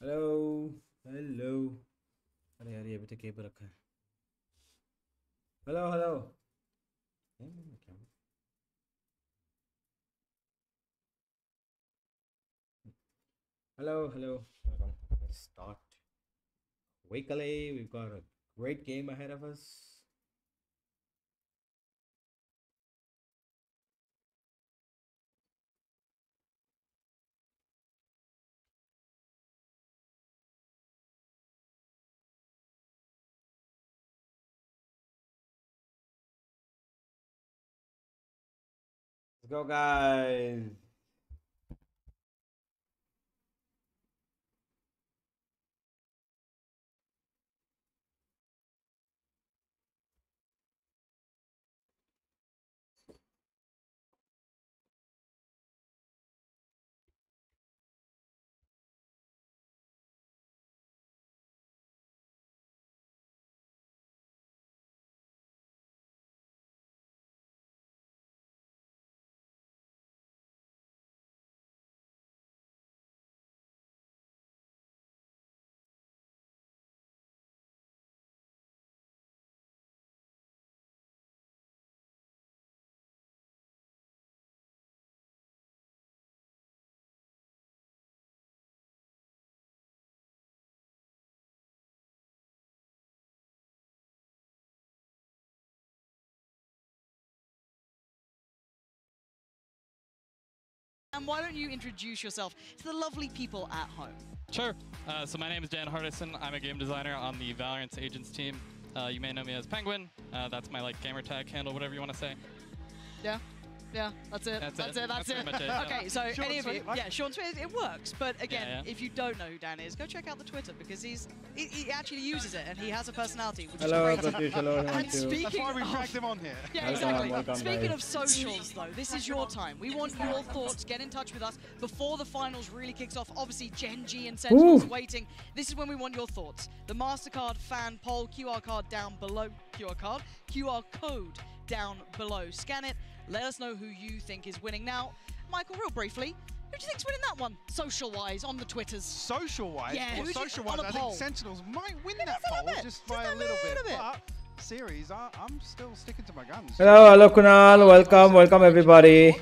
Hello hello अरे यार ये अभी तक यहीं पे रखा है हेलो हेलो क्या Hello, hello. Welcome. Let's start. Wakely, we've got a great game ahead of us. Let's go, guys. And why don't you introduce yourself to the lovely people at home? Sure. Uh, so my name is Dan Hardison. I'm a game designer on the Valorant Agents team. Uh, you may know me as Penguin. Uh, that's my like gamer tag handle, whatever you want to say. Yeah? Yeah, that's it. That's That's, it. it. That's, That's it. it, yeah. okay, so Short any and of you, sweet, yeah, Sean Twitter, it works. But again, Yeah, yeah. if you don't know who Dan is, go check out the Twitter because he's he, he actually uses it and he has a personality. Which Hello, is great. Pratyush. Hello, And everyone. too. speak- That's why we Speaking dragged of- him on here. Yeah, Welcome, exactly. welcome, Speaking guys. of socials, though, this is your time. We want your thoughts. Get in touch with us before the finals really kicks off. Obviously, Gen G and Sentinels Ooh. waiting. This is when we want your thoughts. The Mastercard fan poll QR card down below. QR card, QR code down below. Scan it. Let us know who you think is winning. Now, Michael, real briefly, who do you think's winning that one, social-wise, on the Twitters? Social wise, Yeah, well, social wise, on a I poll? think Sentinels might win Maybe that just poll bit, just just by a a little bit. little bit. But series, I, I'm still sticking to my guns. Hello, hello, Kunal. Welcome, welcome, everybody.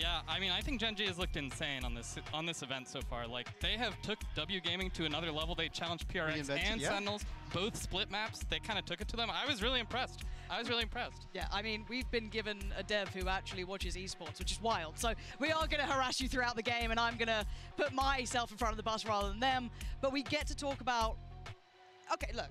Yeah, I mean, I think Gen G has looked insane on this on this event so far. Like, they have took W Gaming to another level. They challenged PRX and yeah. Sentinels, both split maps. They kind of took it to them. I was really impressed. I was really impressed. Yeah, I mean, we've been given a dev who actually watches esports, which is wild. So we are going to harass you throughout the game, and I'm going to put myself in front of the bus rather than them. But we get to talk about. Okay, look.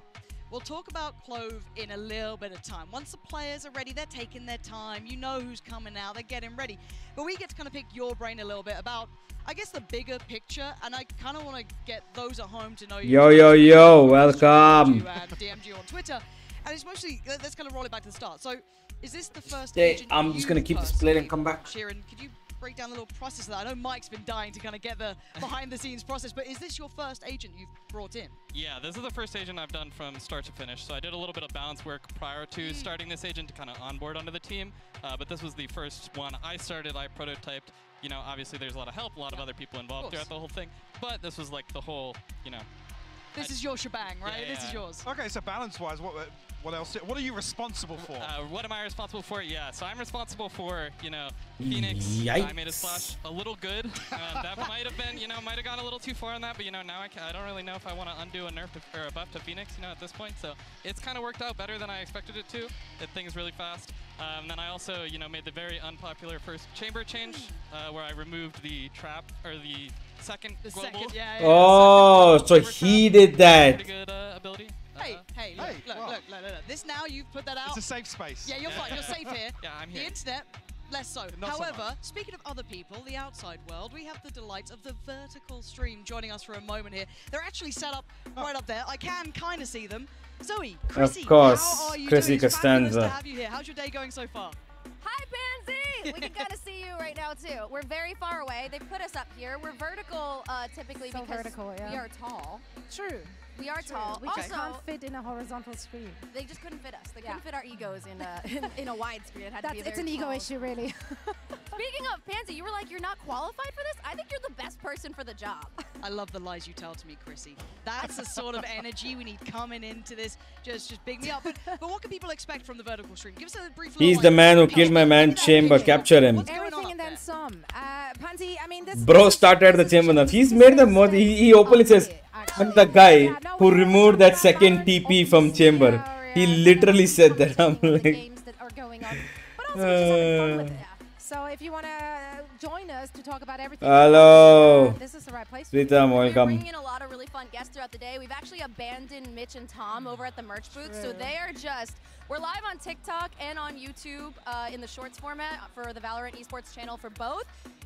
We'll talk about Clove in a little bit of time. Once the players are ready, they're taking their time. You know who's coming now. They're getting ready. But we get to kind of pick your brain a little bit about, I guess, the bigger picture. And I kind of want to get those at home to know you. Yo, yo, yo, welcome. and DM'd you on Twitter. And it's mostly, let- let's kind of roll it back to the start. So, is this the first Okay, I'm just gonna keep this split and come back. Sheeran, could you break down the little process of that? I know Mike's been dying to kind of get the behind the scenes process, but is this your first agent you've brought in? Yeah, this is the first agent I've done from start to finish. So I did a little bit of balance work prior to starting this agent to kind of onboard onto the team. Uh, but this was the first one I started. I prototyped. You know, obviously there's a lot of help, a lot of other people involved throughout the whole thing. But this was like the whole, you know, This I- is your shebang, right? Yeah, This is yours. Okay, so balance wise, what what else? What are you responsible for? Uh, what am I responsible for? Yeah, so I'm responsible for, you know, Phoenix. I made a Yikes. splash a little good. Uh, that might have been, you know, might have gone a little too far on that, but, you know, now I, ca I don't really know if I want to undo a nerf to, or a buff to Phoenix, you know, at this point. So it's kind of worked out better than I expected it to. It things really fast. Um, then I also, you know, made the very unpopular first chamber change uh, where I removed the trap, or the second The global. second, yeah, yeah. Oh, so he did that. Good uh, ability. Hey, Uh, hey, look, Hey, look, wow. look, look, look, look. This now you've put that out. it's a safe space. Yeah, you're fine. You're safe here. Yeah, I'm here. The internet, less so. Not However, much. speaking of other people, the outside world, we have the delight of the vertical stream joining us for a moment here. They're actually set up Oh. right up there. I can kind of see them. Zoe, Chrissy, course, how are you Chrissy doing? It's fabulous to Costanza. have you here. How's your day going so far? Hi, Pansy! we can kind of see you right now, too. We're very far away. They put us up here. We're vertical uh, typically So because vertical, we are tall. True. We are True. tall. We also, just can't fit in a horizontal screen. they just couldn't fit us. They Yeah. couldn't fit our egos in a, in, in a wide screen. It had That's to be a it's an very ego tall- issue, really. Speaking of Pansy, you were like, you're not qualified for this? I think you're the best person for the job. I love the lies you tell to me, Chrissy. That's the sort of energy we need coming into this. Just, just big me up. But, but what can people expect from the vertical stream? Give us a brief. He's little, the man who killed my man Chamber. Capture him. What's going on Everything and then some. Uh, Pansy, I mean, this. Bro this is- started the chamber now. He's made the just mod. a He, he openly says, update, the guy who removed that second TP from chamber. He literally said that. I'm competition with the like, games that are going on. But also we're just having fun with Uh. So if you want to join us to talk about everything, Hello. this is the right place. you. We're welcome. bringing in a lot of really fun guests throughout the day. We've actually abandoned Mitch and Tom over at the merch booth, so they are just. We're live on TikTok and on YouTube uh, in the shorts format for the Valorant Esports channel for both.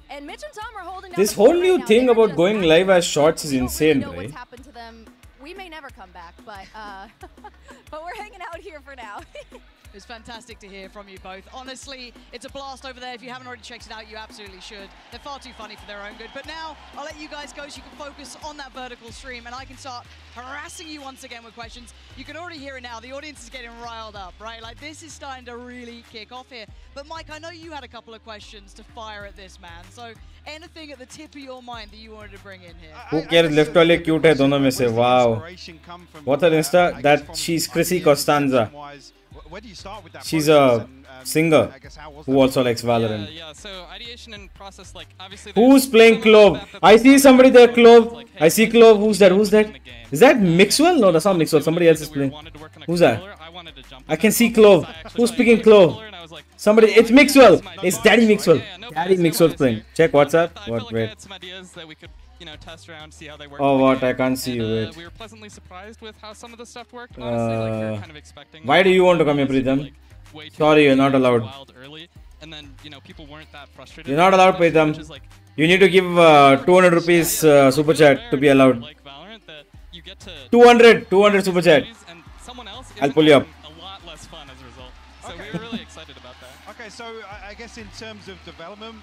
And Mitch and Tom are holding down This whole new now. thing about going live as shorts is insane, really right? what's happened to them. We may never come back, but uh, but we're hanging out here for now. It's fantastic to hear from you both. Honestly, it's a blast over there. If you haven't already checked it out, you absolutely should. They're far too funny for their own good. But now I'll let you guys go so you can focus on that vertical stream and I can start harassing you once again with questions. You can already hear it now. The audience is getting riled up, right? Like this is starting to really kick off here. But Mike, I know you had a couple of questions to fire at this man. So anything at the tip of your mind that you wanted to bring in here? Who cares? Left वाले cute है दोनों में से. Wow. What's her Insta? That she's Chrissy Costanza. Where do you start with that She's a and, um, singer I guess how was who also likes Valorant. Yeah, yeah. So ideation and process, like obviously. Who's playing some of the Clove? I see somebody there, Clove. like, I see Clove. Who's to that? Who's this that? in the game. Is that Mixwell? No, that's not Mixwell. Somebody else is playing. wanted to work on a Who's that? I wanted to jump I on can see Clove. so I actually Who's played speaking with the Clove? controller and I was like, Somebody, oh, it's Mixwell. It's device, Daddy right? Mixwell. Yeah, yeah, Daddy bias, no Mixwell's playing. Check But WhatsApp. I felt What? like Wait. Had some ideas that we could, you know, test around, see how they work. Oh, what? game. I can't see and, you, uh. We were pleasantly surprised with how some of the stuff worked. Honestly, like you're Uh, kind of expecting. why do you want to come here, obviously, Pritam? like, Sorry, you're not allowed. early, and then you know people weren't that frustrated. You're not allowed, it, which Pritam. is, like, You need to give uh, 200 rupees uh, super chat to be allowed. Like Valorant, that you get to 200, 200 super chat. and someone else I'll pull you up. A lot less fun as a result. So Okay. we were really excited about that. Okay, so I, I guess in terms of development,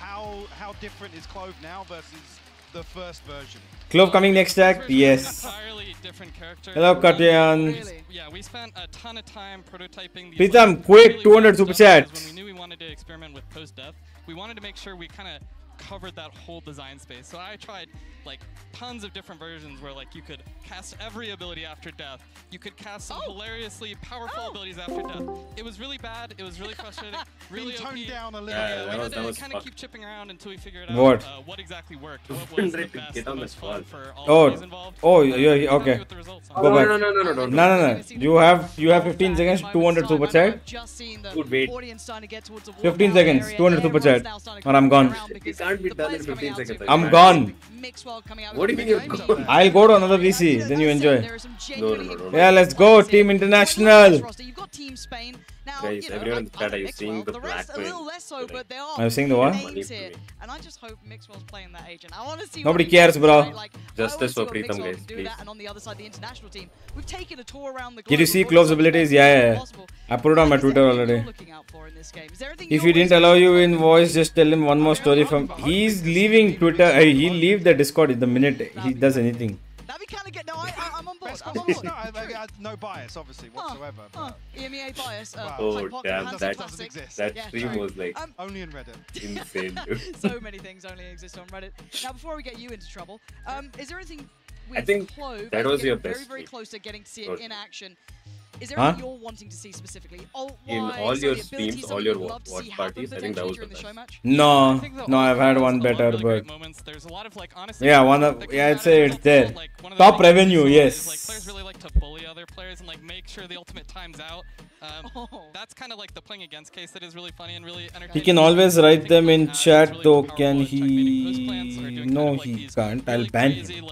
how how different is Clove now versus the first version? Clove coming next This act? version is an Yes. Entirely different character. Hello, Katyan. Really? Yeah, we spent a ton of time prototyping these. Pritam, quick, really 200 super stuff, 'cause chats. When we knew we wanted to experiment with post-death, we wanted to make sure we kind of covered that whole design space. So I tried like tons of different versions where like you could cast every ability after death. You could cast some Oh. hilariously powerful Oh. abilities after death. It was really bad. It was really frustrating. really Being toned OP. down a little Yeah, Yeah, bit. we that was- had to kind of keep chipping around until we figured out What? Uh, what exactly worked. What was the best, get the on the most fun for all Oh, parties involved. oh, yeah, you're- okay. with Go no, back. no, no, no, no, no, No, no, no. You have you have 15 seconds. 200 super chat. Just seen wait. audience starting to get towards the 15 seconds, 200 super chat, now starting to or I'm gone. Around It because can't be done in 15 seconds. to- I I'm can't. gone. Mixwell coming out What do you mean you're team. I'll go to another As VC. Then you enjoy. there are no, no, no. Yeah, let's go, Team. International. You've got Team Spain. Now, Guys, you know, everyone in the chat, are you seeing Mixwell, the the rest black a little less so, but they are Are you seeing the what? names Money to here. me. And I just hope Mixwell's playing that agent. I want to see. Nobody cares, bro. right? Like, Justice for what Pritam, guys, please. that, and on the other side, the international team. We've taken a tour around the globe. Did you see We've Clove's got some abilities? best Yeah, yeah. I put it on my Twitter already. you're looking out for in this game? Is there anything If he didn't allow you in voice, just tell him one more story from. He's leaving Twitter. Uh, he'll leave the Discord the minute he does anything. That'd be kind of good. No, I, I, I'm on board. I'm on board. no, I, I, True. No bias, obviously, whatsoever. huh. but EMEA bias. Uh, Wow. Oh, Hypoc- damn, Hansa that- Classic. exist. That Yeah, stream true. was like Um, Only in Reddit. insane, so many things only exist on Reddit. Now, before we get you into trouble, um, is there anything with think Clove? that was we're your getting very, very stream. close to getting to see it Good. in action. Is there Huh? anything you're wanting to see specifically? Alt In all your of streams, all your you'd wa- love to watch parties, I think that was during the the show best. match? No, I think the no, I've had one has a lot of better, really but moments. There's a lot of like honestly. Yeah, one of- yeah, I'd say it's there. Like, one of the Top revenue, yes. Is, like players really like to bully other players and like make sure the ultimate times out. Um, Oh. That's kind of like the playing against case that is really funny and really entertaining. he can always write them in chat really though. Can at checkmating post plans or he? No, kind of like he can't. I'll ban him.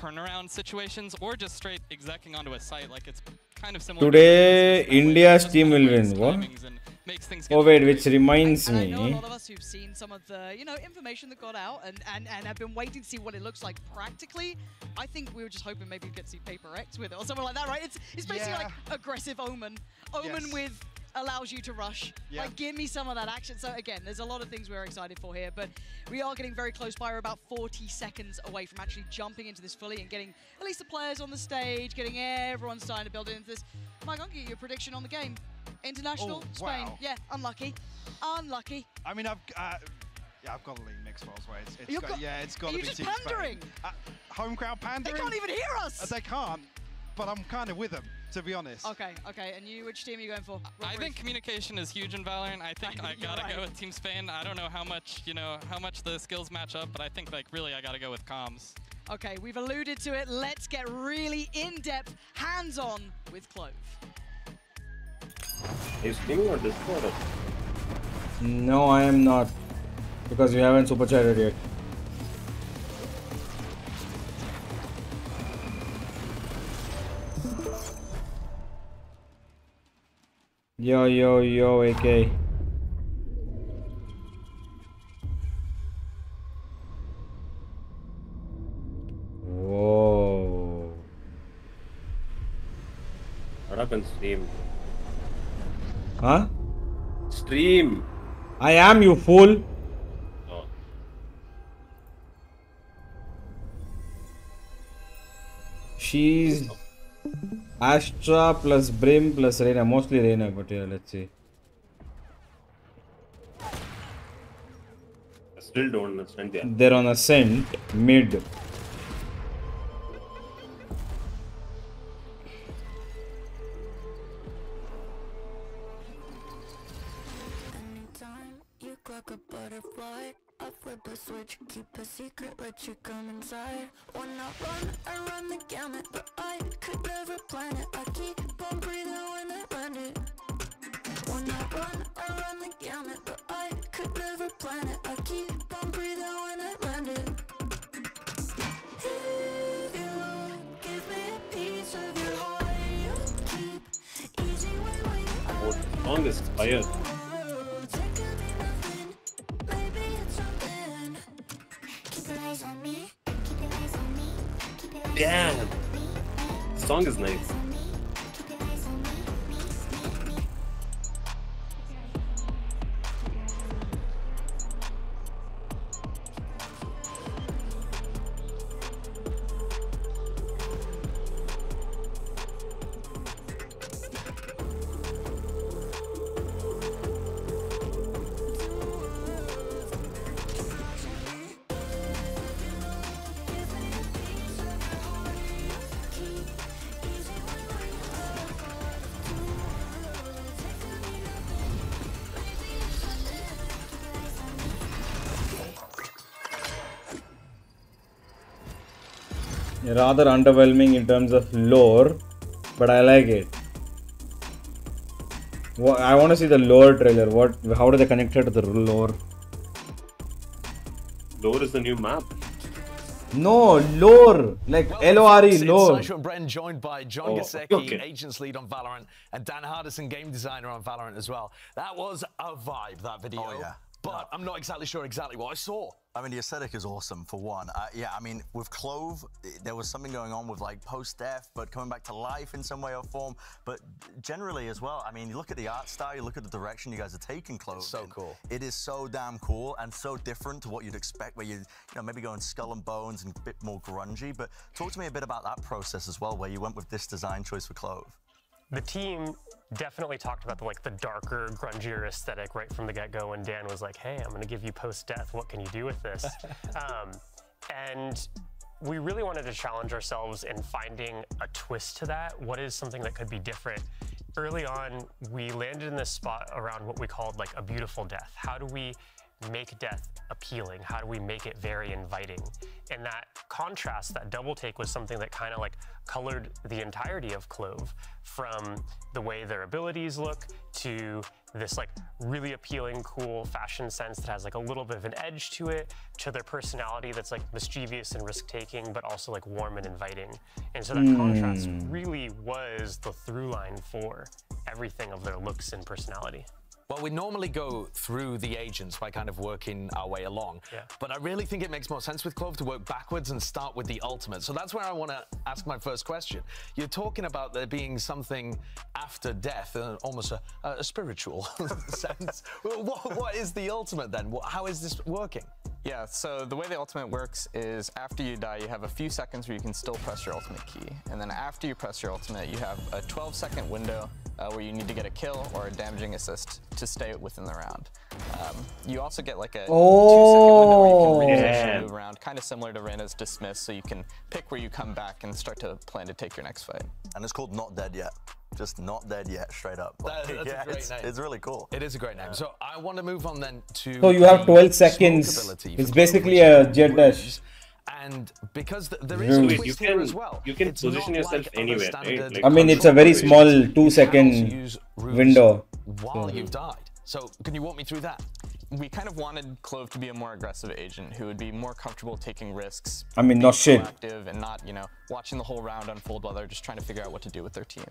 Turnaround situations or just straight execing onto a site. Like it's kind of similar. Today. India's team will win. What? Timings and makes things Oh get wait, which reminds and I know a me. lot of us who've seen some of the, you know, information that got out and, and, and have been waiting to see what it looks like practically. I think we were just hoping maybe we'd get to see Paper Rex with it or something like that, right? It's it's basically Yeah. like aggressive Omen. Omen Yes. with allows you to rush. Yeah. Like, give me some of that action. So again, there's a lot of things we're excited for here, but we are getting very close by. We're about 40 seconds away from actually jumping into this fully and getting at least the players on the stage, getting everyone starting to build into this. Mike, I'll give you a prediction on the game. International, Oh, Spain. wow. Yeah, unlucky. Unlucky. I mean, I've uh, Yeah, I've got to lean Mixwell's way. It's, it's You've got, got- yeah, it's are got to be just Team Spain. pandering? Uh, home crowd pandering. They can't even hear Uh, us. they can't, but I'm kind of with them, to be honest. Okay, okay. And you, which team are you going for? I Real think communication is huge in Valorant. I think I- I gotta right. go with Team Spain. I don't know how much, you know, how much the skills match up, but I think like really I gotta go with comms. Okay, we've alluded to it. Let's get really in-depth, hands-on with Clove. You streaming or Discord? No, I am not. Because you haven't super chatted yet. Yo, yo, yo, AK. Whoa. What happened? Stream. Huh? Stream. I am, you fool. Oh. She's Astra plus Brim plus Reyna. Mostly Reyna, but yeah, let's see. I still don't understand. Yeah. They're on Ascent mid. Secret, let you come inside. When I run, I run the gamut, but I could never plan it. I keep on breathing when I land it. When I run, I run the gamut, but I could never plan it. I keep on breathing when I land it. If you give me a piece of your heart, you keep easy when we fire. The song is nice. Rather underwhelming in terms of lore, but I like it. I want to see the lore trailer. What? How do they connect it to the lore? Lore is the new map. No lore, like L O R E It's lore. Sideshow and Brenton joined by John Oh, Goscicki, okay. Agents Lead on Valorant, and Dan Hardison, Game Designer on Valorant as well. That was a vibe, that video. Oh, yeah. But I'm not exactly sure exactly what I saw. I mean, the aesthetic is awesome for one. Uh, yeah, I mean, with Clove, there was something going on with like post-death, but coming back to life in some way or form. But generally as well, I mean, you look at the art style, you look at the direction you guys are taking Clove. so in. cool. It is so damn cool and so different to what you'd expect, where you, you know, maybe going skull and bones and a bit more grungy. But talk to me a bit about that process as well, where you went with this design choice for Clove. The team definitely talked about the like the darker, grungier aesthetic right from the get-go. When Dan was like, "Hey, I'm going to give you post-death. What can you do with this?" um, and we really wanted to challenge ourselves in finding a twist to that. What is something that could be different? Early on, we landed in this spot around what we called like a beautiful death. How do we make death appealing? How do we make it very inviting? And that contrast, that double take was something that kind of like colored the entirety of Clove from the way their abilities look to this like really appealing, cool fashion sense that has like a little bit of an edge to it, to their personality that's like mischievous and risk taking, but also like warm and inviting. And so that hmm. contrast really was the through line for everything of their looks and personality. Well, we normally go through the agents by kind of working our way along. Yeah. But I really think it makes more sense with Clove to work backwards and start with the ultimate. So that's where I want to ask my first question. You're talking about there being something after death, uh, almost a, a spiritual sense. What, what is the ultimate then? How is this working? Yeah, so the way the ultimate works is after you die, you have a few seconds where you can still press your ultimate key. And then after you press your ultimate, you have a 12 second window uh, where you need to get a kill or a damaging assist to stay within the round. Um, you also get like a two-second window where you can reposition Yeah. and move around, kind of similar to Reyna's Dismiss, so you can pick where you come back and start to plan to take your next fight. And it's called Not Dead Yet. Just Not Dead Yet, straight up. That- Like, that's yeah, a great it's, name. it's really cool. It is a great name. So I want to move on then to. So you have 12 seconds. It's basically a which Jett dash. And because th- there is a Wait, you twist can- here as well. you can It's position yourself like anywhere, right? Like I mean, it's a very small two You can second also use runes window. while you've died. So can you walk me through that? We kind of wanted Clove to be a more aggressive agent who would be more comfortable taking risks. I mean, no being shit. proactive and not, you know, watching the whole round unfold while they're just trying to figure out what to do with their team.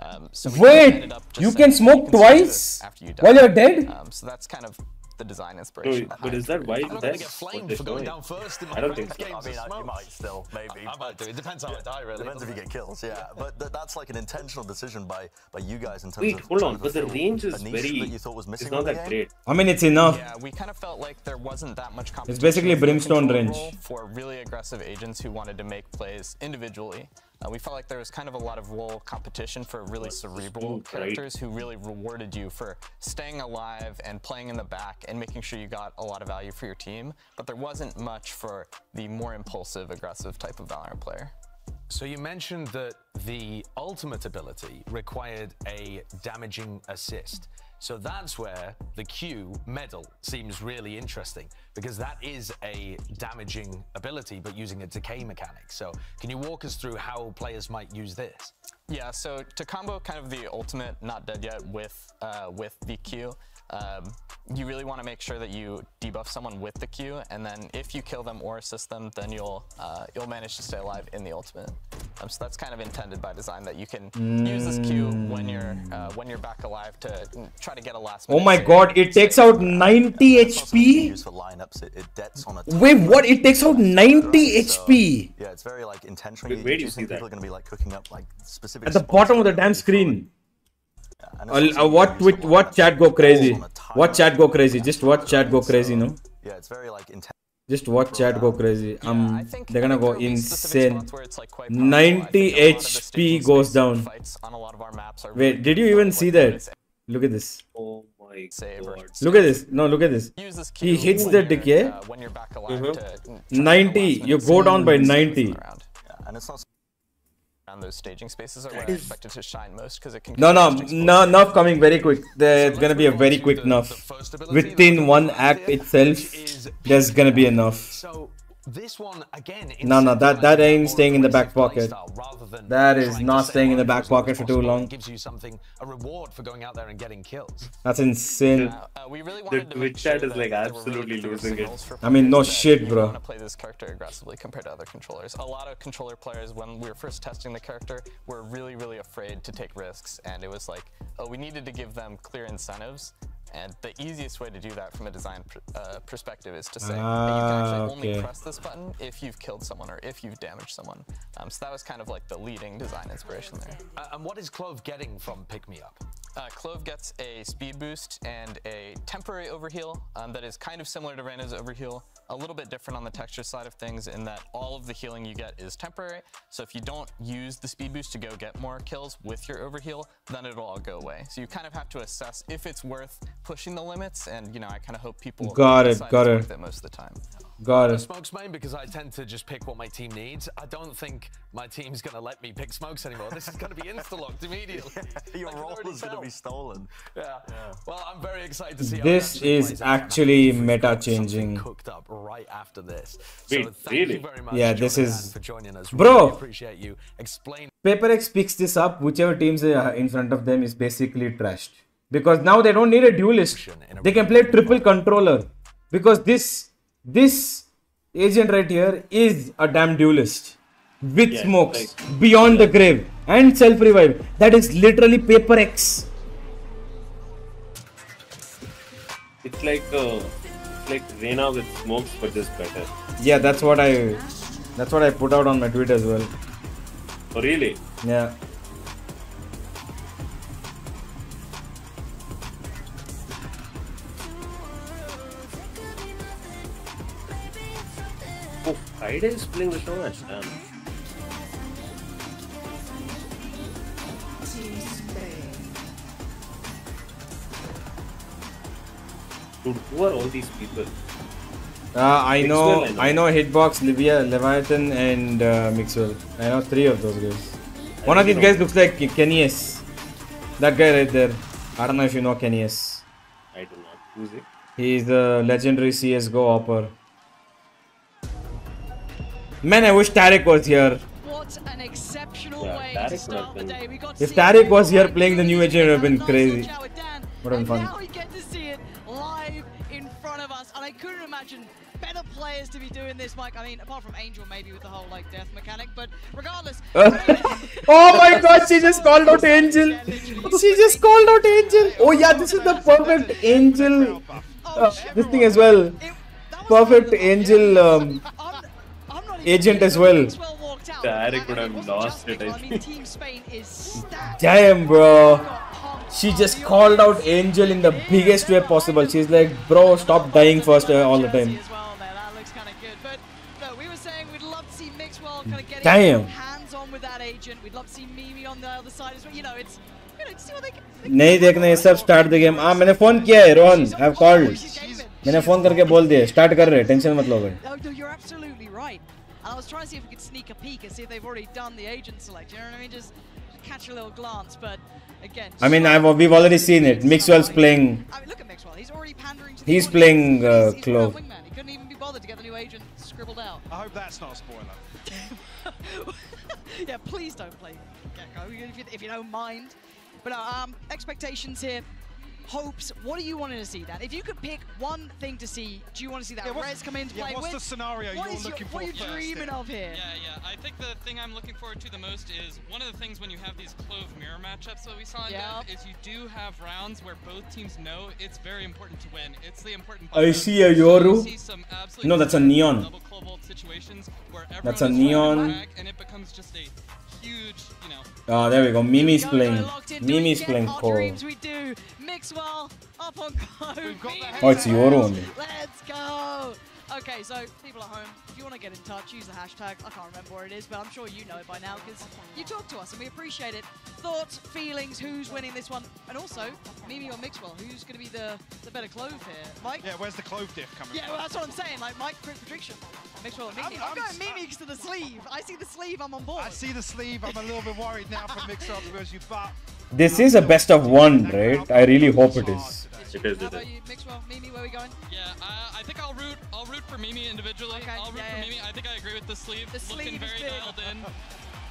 Um, so we Wait, ended up just you can "Hey, smoke can twice after you die." while you're dead? Um, so that's kind of the design No, inspiration. but is that why I'm not going to that's get flamed for going showing? down first in my I don't think friend's so. I mean, I- you might still, maybe. I might do. It depends how I die, really. Depends if you get kills, yeah. But th- that's like an intentional decision by by you guys in terms Wait, of. hold on, but the range is very. that you thought was missing It's not that game. great. I mean, it's enough. Yeah, we kind of felt like there wasn't that much competition. basically with Brimstone range. For really aggressive agents who wanted to make plays individually. Uh, we felt like there was kind of a lot of role competition for really cerebral characters who really rewarded you for staying alive and playing in the back and making sure you got a lot of value for your team. But there wasn't much for the more impulsive, aggressive type of Valorant player. So you mentioned that the ultimate ability required a damaging assist. So that's where the Q Meddle seems really interesting because that is a damaging ability but using a decay mechanic. So can you walk us through how players might use this? Yeah, so to combo kind of the ultimate not dead yet with uh, with the Q, um, you really want to make sure that you debuff someone with the Q, and then if you kill them or assist them, then you'll uh, you'll manage to stay alive in the ultimate. Um, so that's kind of intended by design that you can use this Q when you're uh, when you're back alive to mm, try to get a last. Oh my god, it takes out 90 HP? Used lineups, it, it debts on a Wait, what? It takes out 90 So, HP Yeah, it's very like intentionally. Wait, where do you think see people are going to be like cooking up like specific at the bottom of the damn really throw screen. And it's Uh, also what used what chat go crazy? On. What chat go crazy? Just watch chat go crazy, no? Yeah, it's very like intense. Just watch chat go crazy. I Um, think- they're gonna go there will be specific insane. spots where it's, like, quite powerful. I 90 think a lot of the HP goes down. on a lot of our maps are Wait, did you even see that? Look at this. Oh my god. Look at this. No, look at this. this He hits when the you're, decay. uh, when you're back alive to try to get a 90. You go down by 90. within the round. Yeah, and it's not. And those staging spaces are where That I is- expect it to shine most because it can. No, no, no, nerf coming very quick. There's So gonna be a very quick the- nerf. the first ability that Within one act itself, there's gonna be Piggy enough. So this one again. No, no, that- that ain't staying in the back pocket. playstyle rather than That is not staying in the back as long as pocket for too long. Gives you something, a reward for going out there and getting kills. That's insane. Uh, uh, we really The wanted to Twitch sure chat is like there were really absolutely losing it. I mean, no shit, bro. want to play this character aggressively compared to other controllers. A lot of controller players, when we were first testing the character, were really, really afraid to take risks, and it was like, oh, we needed to give them clear incentives. And the easiest way to do that from a design pr- uh, perspective is to say, hey, you can Ah, actually only okay. press this button if you've killed someone or if you've damaged someone. Um, so that was kind of like the leading design inspiration there. Uh, and what is Clove getting from Pick Me Up? Uh, Clove gets a speed boost and a temporary overheal um, that is kind of similar to Reyna's overheal, a little bit different on the texture side of things in that all of the healing you get is temporary. So if you don't use the speed boost to go get more kills with your overheal, then it'll all go away. So you kind of have to assess if it's worth pushing the limits, and you know I kind of hope people Got it, got it. worth it most of the time. Got it. smokes main because I tend to just pick what my team needs. I don't think my team's going to let me pick smokes anymore. This is going to be insta-locked immediately. Your I role is going to be stolen. Yeah. Well, I'm very excited to see This it actually is actually meta changing. Cooked up right after this. Wait, so thank really? you very much, Yeah, this is- for joining us. Bro! Really appreciate you explaining. Paper Rex picks this up. Whichever teams uh, in front of them is basically trashed. Because now they don't need a duelist. They can play triple controller. Because this this agent right here is a damn duelist. With Yeah, smokes. Beyond the grave. And self revive. That is literally Paper Rex. It's like uh, it's like Reyna with smokes, but just better. Yeah, that's what I that's what I put out on my tweet as well. Oh really? Yeah. Oh, Kaiden is playing with someone. Um, Dude, who are all these people? Uh, I know, I know, I know Hitbox, Livia, Leviathan, and uh, Mixwell. I know three of those guys. I One of these guys looks like kennyS. That guy right there. I don't know if you know kennyS. I do not. Who's it? He's the legendary CS:GO opper. Man, I wish Tarik was here. What an exceptional Yeah, way Tarik to start the day. We got If see Tarik was here playing the new agent, it would have been crazy. Would have and fun. now we get to see it live in front of us, and I couldn't imagine better players to be doing this, Mike. I mean, apart from Angel, maybe with the whole like death mechanic, but regardless. oh my god, she just called out Angel. She just called out Angel. Oh yeah, this is the perfect Angel. Uh, this thing as well. Perfect Angel um, agent as well. Tarek would have lost it, I think. Damn, bro. She just called out Angel in the biggest way possible. She's like, bro, stop dying first uh, all the time. Damn. Hands on with that agent. We'd love to see Mimi on the other side as well. You know, it's you know, see what they can. नहीं देखना ये सब start the game हाँ मैंने phone किया है Rohan I have called मैंने phone करके बोल दिया स्टार्ट कर रहे टेंशन मत लो भाई was trying to see if we could sneak a peek and see if they've already done the agent select. You know what I mean? Just catch a little glance. But again, I mean I've we've already seen it Mixwell's playing I mean, look at Mixwell. He's already pandering to he's playing audience. uh, He's- he's playing wingman. He couldn't even be bothered to get the new agent scribbled out. I hope that's not a spoiler. yeah, please don't play Gekko if you, if you don't mind. But no, um, expectations here. Hopes. What are you wanting to see, that? If you could pick one thing to see, do you want to see that Yeah, what's- Rez come into yeah, play? what's the scenario what you're looking your- looking What are you dreaming here? of here? Yeah, yeah. I think the thing I'm looking forward to the most is one of the things when you have these clove mirror matchups that we saw in Yep. Dev is you do have rounds where both teams know it's very important to win. It's the important. I part. see a Yoru. see No, that's a neon. double situations where That's a everyone is trying to neon. Frag, and it becomes just a huge, you know. Ah, there we go Mimi's playing Mimi's playing Our core we do. Mixwell up on Clove. Oh it's Yoru only Let's go! Okay, so people at home, if you want to get in touch, use the hashtag. I can't remember what it is, but I'm sure you know it by now because you talk to us and we appreciate it. Thoughts, feelings, who's winning this one, and also Mimi or Mixwell, who's going to be the, the better clove here? Mike? Yeah, where's the clove diff coming Yeah, from? well, that's what I'm saying. Like, Mike, quick prediction. Mixwell or Mimi. I'm, I'm- going Mimi because to the sleeve. I see the sleeve, I'm on board. I see the sleeve. I'm a little bit worried now for Mixwell to be honest with you, but This is a best of one right I really hope it is It is, How it about is. you, Mixwell, Mimi, where are we going? Yeah, I think I'll root. I'll root for Mimi individually. I'll root yeah, for. Mimi. I think I agree with the sleeve. The Looking sleeve is very big. dialed in.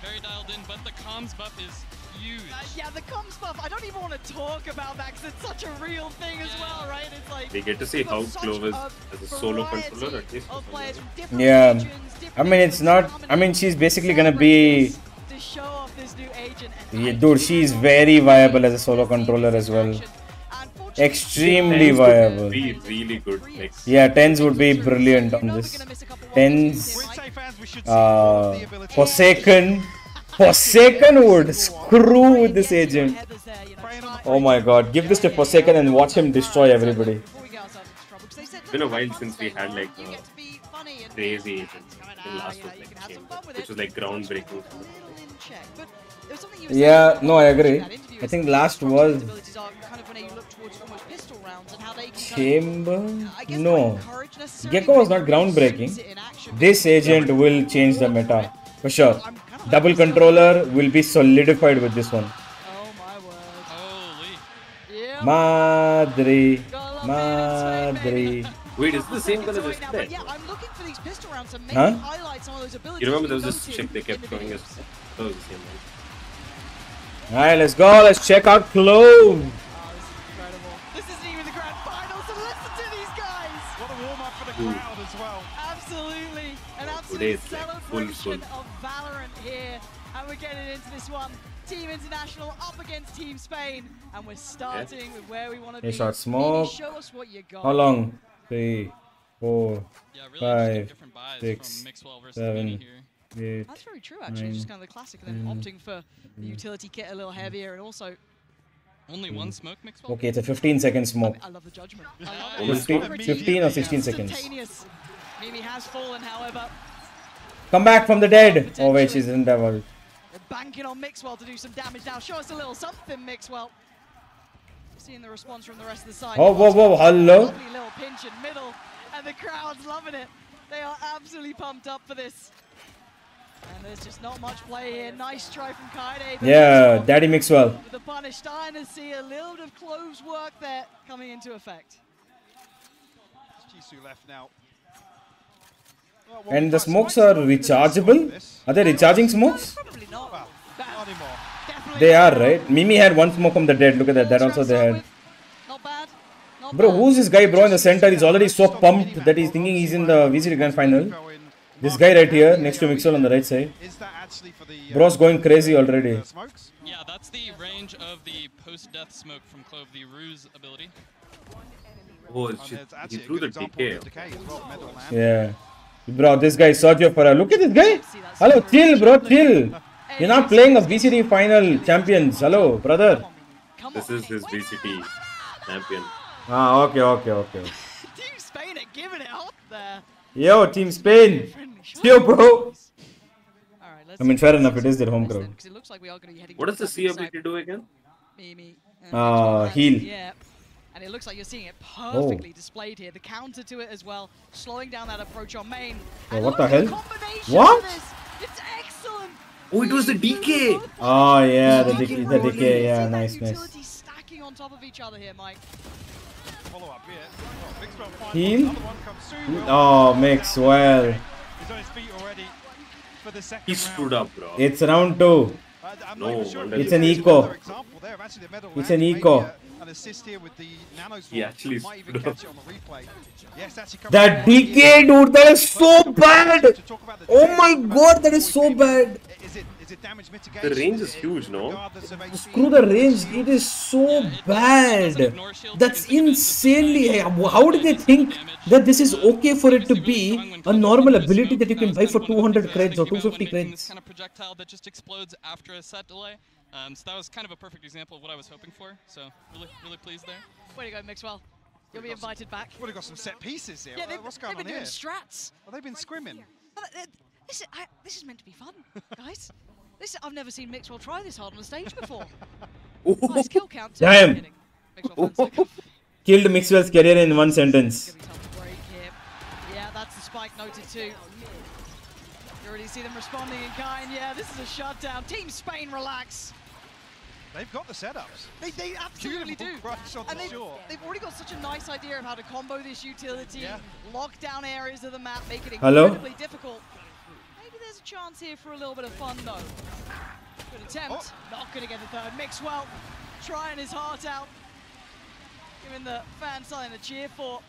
Very dialed in, but the comms buff is huge. Uh, yeah, the comms buff. I don't even want to talk about that because it's such a real thing as well, right? It's like We get to see how got Clove is a as a solo controller at least. Of players from different yeah regions, I mean it's not I mean she's basically gonna be to show off this new agent. yeah, dude she's very viable as a solo controller as well extremely TenZ would viable Be really good. Like Yeah, TenZ would be brilliant on this. TenZ, uh, Forsaken, Forsaken would screw with this agent. Oh my god, give this to Forsaken and watch him destroy everybody. It's been a while since we had like a crazy agent. The last was like Chamber, which was like groundbreaking. Yeah, no, I agree. I think last was Chamber. No, Gekko was not groundbreaking. This agent will change the meta for sure. Double controller will be solidified with this one. Madre, Madre. Wait, is it the same color as yesterday? Yeah, I'm looking for these pistol rounds to maybe Huh? highlight some of those abilities. You remember there was this to chick they kept in the showing us? Videos. That was the same one. Alright, let's go. Let's check out Clove. Oh, this isn't even the grand final, so listen to these guys. What a warm up for the crowd as well. Absolutely, an Today absolute it's like full, full. of Valorant here, and we're getting into this one. Team International up against Team Spain, and we're starting with where we want to be. shot smoke. Mimi, show us what you got. How long? Three, four, Yeah, really five, interesting different buys from six, Mixwell versus seven, Mini here. eight, That's very true, actually. nine, Just kind of the classic, and then ten, opting for the utility kit a little heavier, and also Only one smoke Mixwell. Okay, it's a 15 second smoke. I love the judgment. I love 15, 15 or 16 seconds. Mimi has fallen, however. Come back from the dead. Oh wait, she's in devil. They're banking on Mixwell to do some damage now. Show us a little something, Mixwell. seeing the response from the rest of the side. Oh, whoa, whoa, hello. Lovely little pinch in middle, and the crowd's loving it. They are absolutely pumped up for this. And there's just not much play here. Nice try from Kaide. Yeah, Daddy Mixwell. With the punish, starting to see a little bit of close work there coming into effect. Jisoo left now. And the smokes are rechargeable? Are they recharging smokes? Probably not. Well, not anymore. They are, right? Mimi had one smoke from the dead. Look at that. That also they had. Not bad. Not Bro, who's this guy, bro, in the center? He's already so pumped that he's thinking he's in the VCT Grand Final. This guy right here, next to Mixwell on the right side. Is that actually for the uh, Bro's going crazy already. Yeah, that's the range of the post-death smoke from Clove, the Ruse ability. Oh, shit. He threw the example decay. decay as well, Yeah. Bro, this guy is Sergio Farah. Look at this guy. Hello, chill, bro, chill. You're not playing a VCT final champions. Hello, brother. This is his VCT champion. Ah, okay, okay, okay. Team Spain are giving it up there. Yo, Team Spain. Yo, bro. I mean, fair enough. It is their home crowd. Because like we are going to be heading What does the towards C ability do again? Mimi. Uh, heal. Yeah. And it looks like you're seeing it Oh. displayed here. The counter to it as well, slowing down that approach on main. Oh, And what the hell? What? It's excellent. Oh, it was the decay. Oh, yeah, the decay, the decay. Yeah, nice, nice. Utilities stacking on top of each other here, Mike. Follow up here. Oh, Mixwell finds Heal. Another one comes through. Oh, Mixwell. He's on his feet already for the second He round. screwed up, bro. It's round two. Uh, No, sure It's an is eco. another example there of actually the Meddle It's an Maybe, eco. uh, An assist here with the nanos. He actually might screwed up. catch it on the replay. Yes, That forward decay, here. dude, that is so bad. To talk about the Oh my god, that is so came in. bad. Is it is it damage mitigation? The range is huge, no? regardless of HP? Screw the range. It is so bad. That's insanely. How did they think that this is okay for it to be a normal ability that you can buy for 200 credits or 250 This credits? kind of projectile that just explodes after a set delay. Um, so that was kind of a perfect example of what I was hoping for. So really, really pleased there. Way to go, Mixwell. You'll be invited back. Would have got some set pieces here. Yeah, they've, What's going they've been on doing here? strats. Well, they've been scrimming. Uh, uh, This is, I, this is meant to be fun, guys. This I've never seen Mixwell try this hard on the stage before. nice kill count. Damn. Mixwell Killed Mixwell's career in one sentence. tough break here. Yeah, that's the spike noted too. You already see them responding in kind. Yeah, this is a shutdown. Team Spain, relax. They've got the setups. They, they absolutely do. Beautiful rush and the they've, they've already got such a nice idea of how to combo this utility, lock down areas of the map, make it Hello? incredibly difficult. Maybe there's a chance here for a little bit of fun though. Good attempt, oh. not going to get the third. Mixwell trying his heart out, giving the fans something to cheer for.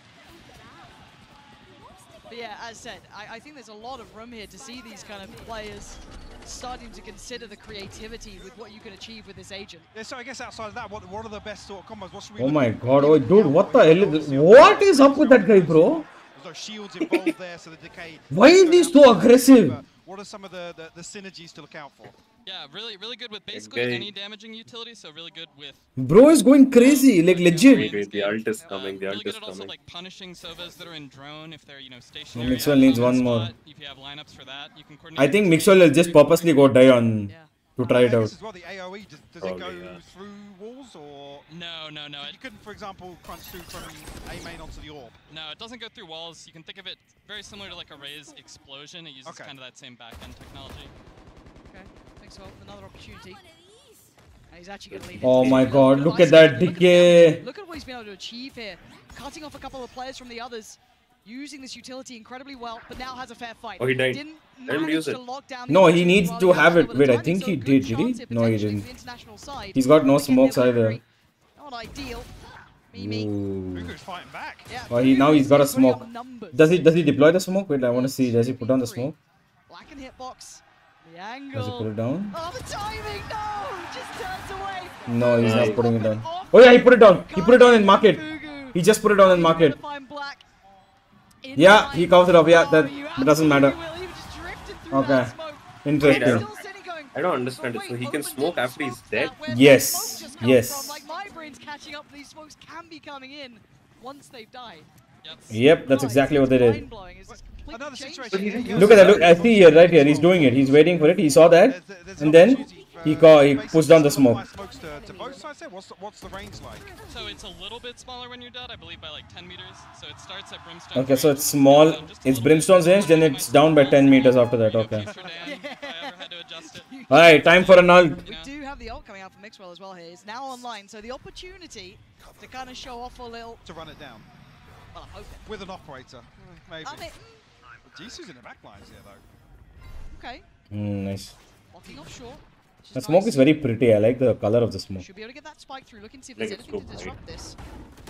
But yeah, as said, I, I think there's a lot of room here to see these kind of players starting to consider the creativity with what you can achieve with this agent. Yeah, so I guess outside of that, what, what are the best sort of combos? What should we Oh my god, oh dude, what the hell is What is up with that guy, bro? There's no shields involved there, so the decay. Why is he so aggressive? What are some of the, the, the synergies to look out for? Yeah, really, really good with basically Okay. any damaging utility. So really good with Bro is going crazy, like legit. Wait, wait, the ult is coming, the really ult good is at also like punishing sovas that are in drone if they're you know stationary. Mixwell needs common one more. If you have lineups for that, you can coordinate. I think Mixwell will just purposely go die on to try it out. guess as well, the AoE, does, does it oh, go yeah. through walls or? No, no, no. You couldn't, for example, crunch through from A main onto the orb. No, it doesn't go through walls. You can think of it very similar to like a Raze's explosion. It uses Okay. kind of that same back-end technology. Okay, Mixwell, another opportunity. And he's actually going to lead Oh into my god, look at that Look decay. Look at what he's been able to achieve here. Cutting off a couple of players from the others. Using this utility incredibly well, but now has a fair fight. Oh, he died. Didn't Let him use it. lock down the No, he needs to have it. Wait, I think he good did, did he? No, he didn't. for the international side. He's got no smokes either. Not ideal. Mimi. Ooh. Fighting back. Yeah, Oh, he now he's got a Fugu's putting up smoke. numbers. Does he does he deploy the smoke? Wait, I want to see. Does he put down the smoke? Black and hitbox. The Does he put it down? Oh, the timing! No! Just turns away. No, he's not putting it down. Oh yeah, he put it down. He put it down in market. He just put it down in market. Find black. In Yeah, he counts it up. Yeah, that you that doesn't matter. absolutely will. He just drifted through Okay, that smoke. Wait, I interesting. don't, Still sitting going, I don't understand it. So he can smoke after he's dead? Yes, the smoke just come yes. Like my brain's catching up. These smokes can be coming in once they've died. Yep, that's exactly what they did. It's just completely Another changed situation it. here. Look at that. Look, I see here, right here. He's doing it. He's waiting for it. He saw that, and then He caught, he pushed down the smoke. To, to both sides there. What's the, what's the range like? So it's a little bit smaller when you're dead, I believe by like 10 meters. So it starts at Brimstone. Okay, so it's small. It's Brimstone's range, then it's down by 10 meters after that. Okay. Alright, time for an ult. We do have the ult coming out from Mixwell as well here. It's now online, so the opportunity to kind of show off a little... To run it down. Well, I'm hoping. With an operator, maybe. I mean, Jisoo's in the back lines here, though. okay. Mm, nice. Walking off short. The smoke is very pretty. I like the color of the smoke. Should be able to get that spike through. Look and see if there's anything to disrupt this.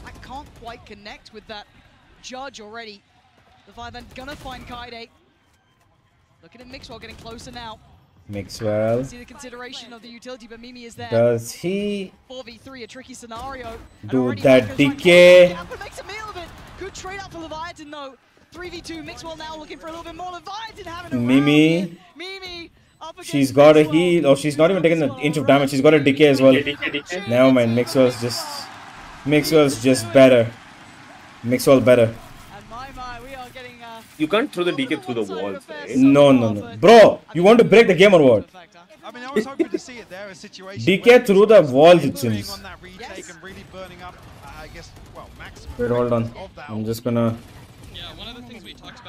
I can't quite connect with that judge already. The Vivan gonna find Kaide. Looking at Mixwell getting closer now. Mixwell. See the consideration of the utility, but Mimi is there. Does he 4v3, a tricky scenario. do that decay? Makes a meal of it. Good trade up for Leviathan though. 3v2, Mixwell now looking for a little bit more. Leviathan having a Mimi. Mimi She's got a heal. Oh, she's not even taking an inch of damage. She's got a decay as well. Never mind. Mixwell's just. Mixwell's just better. Mixwell better. You can't throw the decay through the walls, right? No, no, no. Bro, you want to break the game or what? I mean, I was hoping to see it there, a situation decay through the walls, it seems. on that retake and really burning up, uh, I guess, well, max. Wait, hold on. I'm just gonna. Yeah, one of the things we talked about in dev was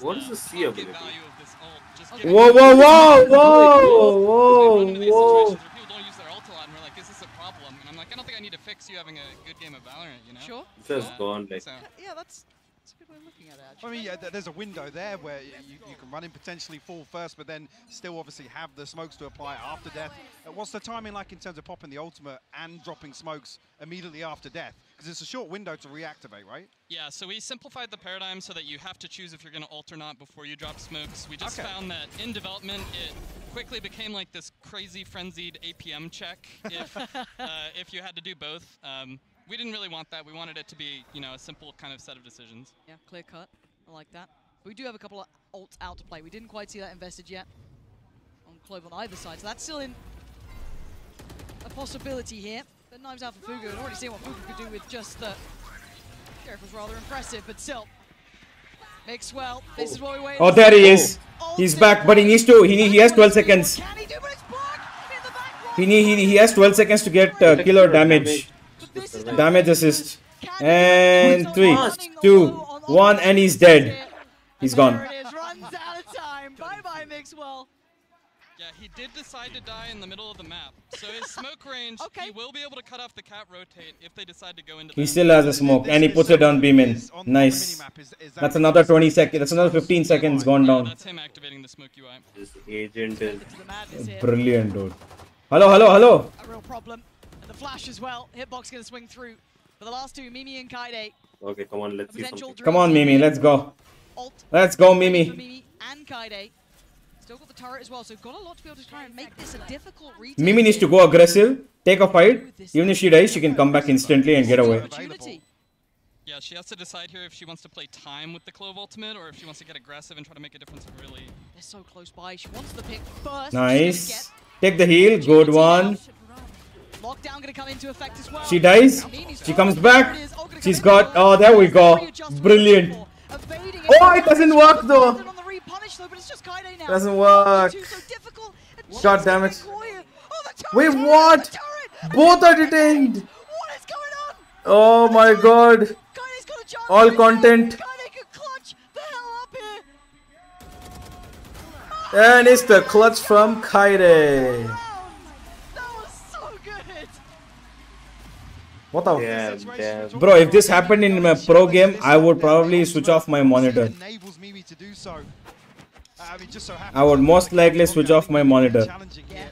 What is the C ability? value of this ult. Whoa, whoa, whoa, whoa, whoa, whoa. People don't use their ult a lot, and we're like, is this a problem? And I'm like, I don't think I need to fix you having a good game of Valorant, you know? Sure. It's just gone. So. Yeah, that's, that's a good way of looking at it, actually. I mean, yeah, there's a window there where you, you can run in potentially full first, but then still obviously have the smokes to apply after death. What's the timing like in terms of popping the ultimate and dropping smokes immediately after death? Because it's a short window to reactivate, right? Yeah, so we simplified the paradigm so that you have to choose if you're going to ult or not before you drop smokes. We just Okay. found that in development, it quickly became like this crazy frenzied APM check if, uh, if you had to do both. Um, we didn't really want that. We wanted it to be, you know, a simple kind of set of decisions. Yeah, clear cut. I like that. But we do have a couple of ults out to play. We didn't quite see that invested yet on Clove on either side. So that's still in a possibility here. But Knives out for Fugu. I'd already seen what Fugu could do with just the... Sheriff was rather impressive, but still. Mixwell, this is what we waited Oh, there he is. He's back, but he needs to. He he has 12 seconds. He need, he, he has 12 seconds to get uh, kill or damage. Damage assist. And three, two, one, and he's dead. He's gone. Runs out of time. Bye-bye, Mixwell. Yeah, he did decide to die in the middle of the map. So his smoke range, okay. he will be able to cut off the cat rotate if they decide to go into He that. still has a smoke, and he puts it on B main. Nice. That's another 20 seconds. That's another 15 seconds gone down. That's him activating the smoke UI. This agent is. Brilliant, dude. Hello, hello, hello. A real problem. And the flash as well. Hitbox going to swing through. For the last two, Mimi and Kaide. Okay, come on, let's see something. Come on, Mimi, let's go. Ult. Let's go, Mimi. Mimi and Kaide. Still got the turret as well, so got a lot to be able to try and make this a difficult retake. Mimi needs to go aggressive, take a fight. Even if she dies, she can come back instantly and get away. Yeah, she has to decide here if she wants to play time with the Clove ultimate or if she wants to get aggressive and try to make a difference really. They're so close by. She wants the pick first. Nice. Take the heal, good one. Lockdown going to come into effect as well. She dies. She comes back. She's got. Oh, there we go. Brilliant. Oh, it doesn't work though. Doesn't work. God damn it. Wait, what? Both are detained. Oh my god. All content. And it's the clutch from Kaide. What the? Yeah, damn. Bro, if this happened in my pro game, I would probably switch off my monitor. I mean, just so happens I would most likely switch off my monitor. challenging here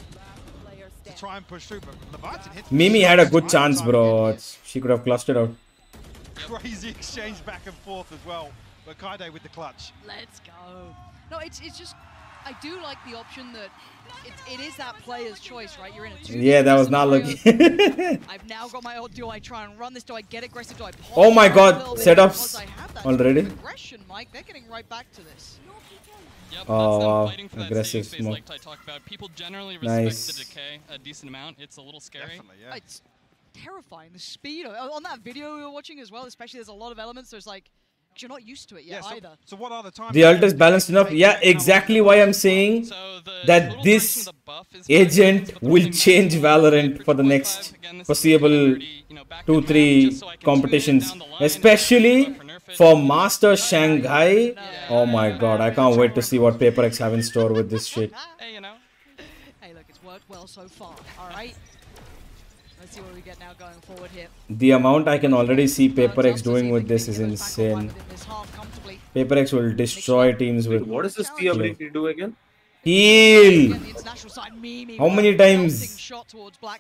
to try and push through, but Leviathan hits Mimi had a good chance, bro. She could have clustered out. crazy exchange back and forth as well. But Kaide with the clutch. Let's go. No, it's it's just I do like the option that it, it is that player's choice, right? You're in a two. Yeah, that was not looking. I've now got my ult. Do I try and run this? Do I get aggressive? Do I pause Oh my god, setups Because I have that already. Aggression, Mike. They're getting right back to this. Yep, Oh, that's them wow. fighting for that Aggressive safe space smoke. like I talked about. People generally respect Nice. the decay a decent amount. It's a little scary. It's terrifying. The speed of, on that video we were watching as well, especially there's a lot of elements. There's like You're not used to it yet Yeah, so, either. so what are the times? The ult is balanced enough. Yeah, exactly why I'm saying that this agent will change Valorant for the next foreseeable two, three competitions. Especially for Master Shanghai. Oh my god, I can't wait to see what Paper Rex have in store with this shit. Hey, look, it's worked well so far. All right. Let's see what we get now going forward here. The amount I can already see uh, Paper Rex doing with this is insane. Paper Rex will destroy teams with. What does this the ability to do again? Heal! How many times?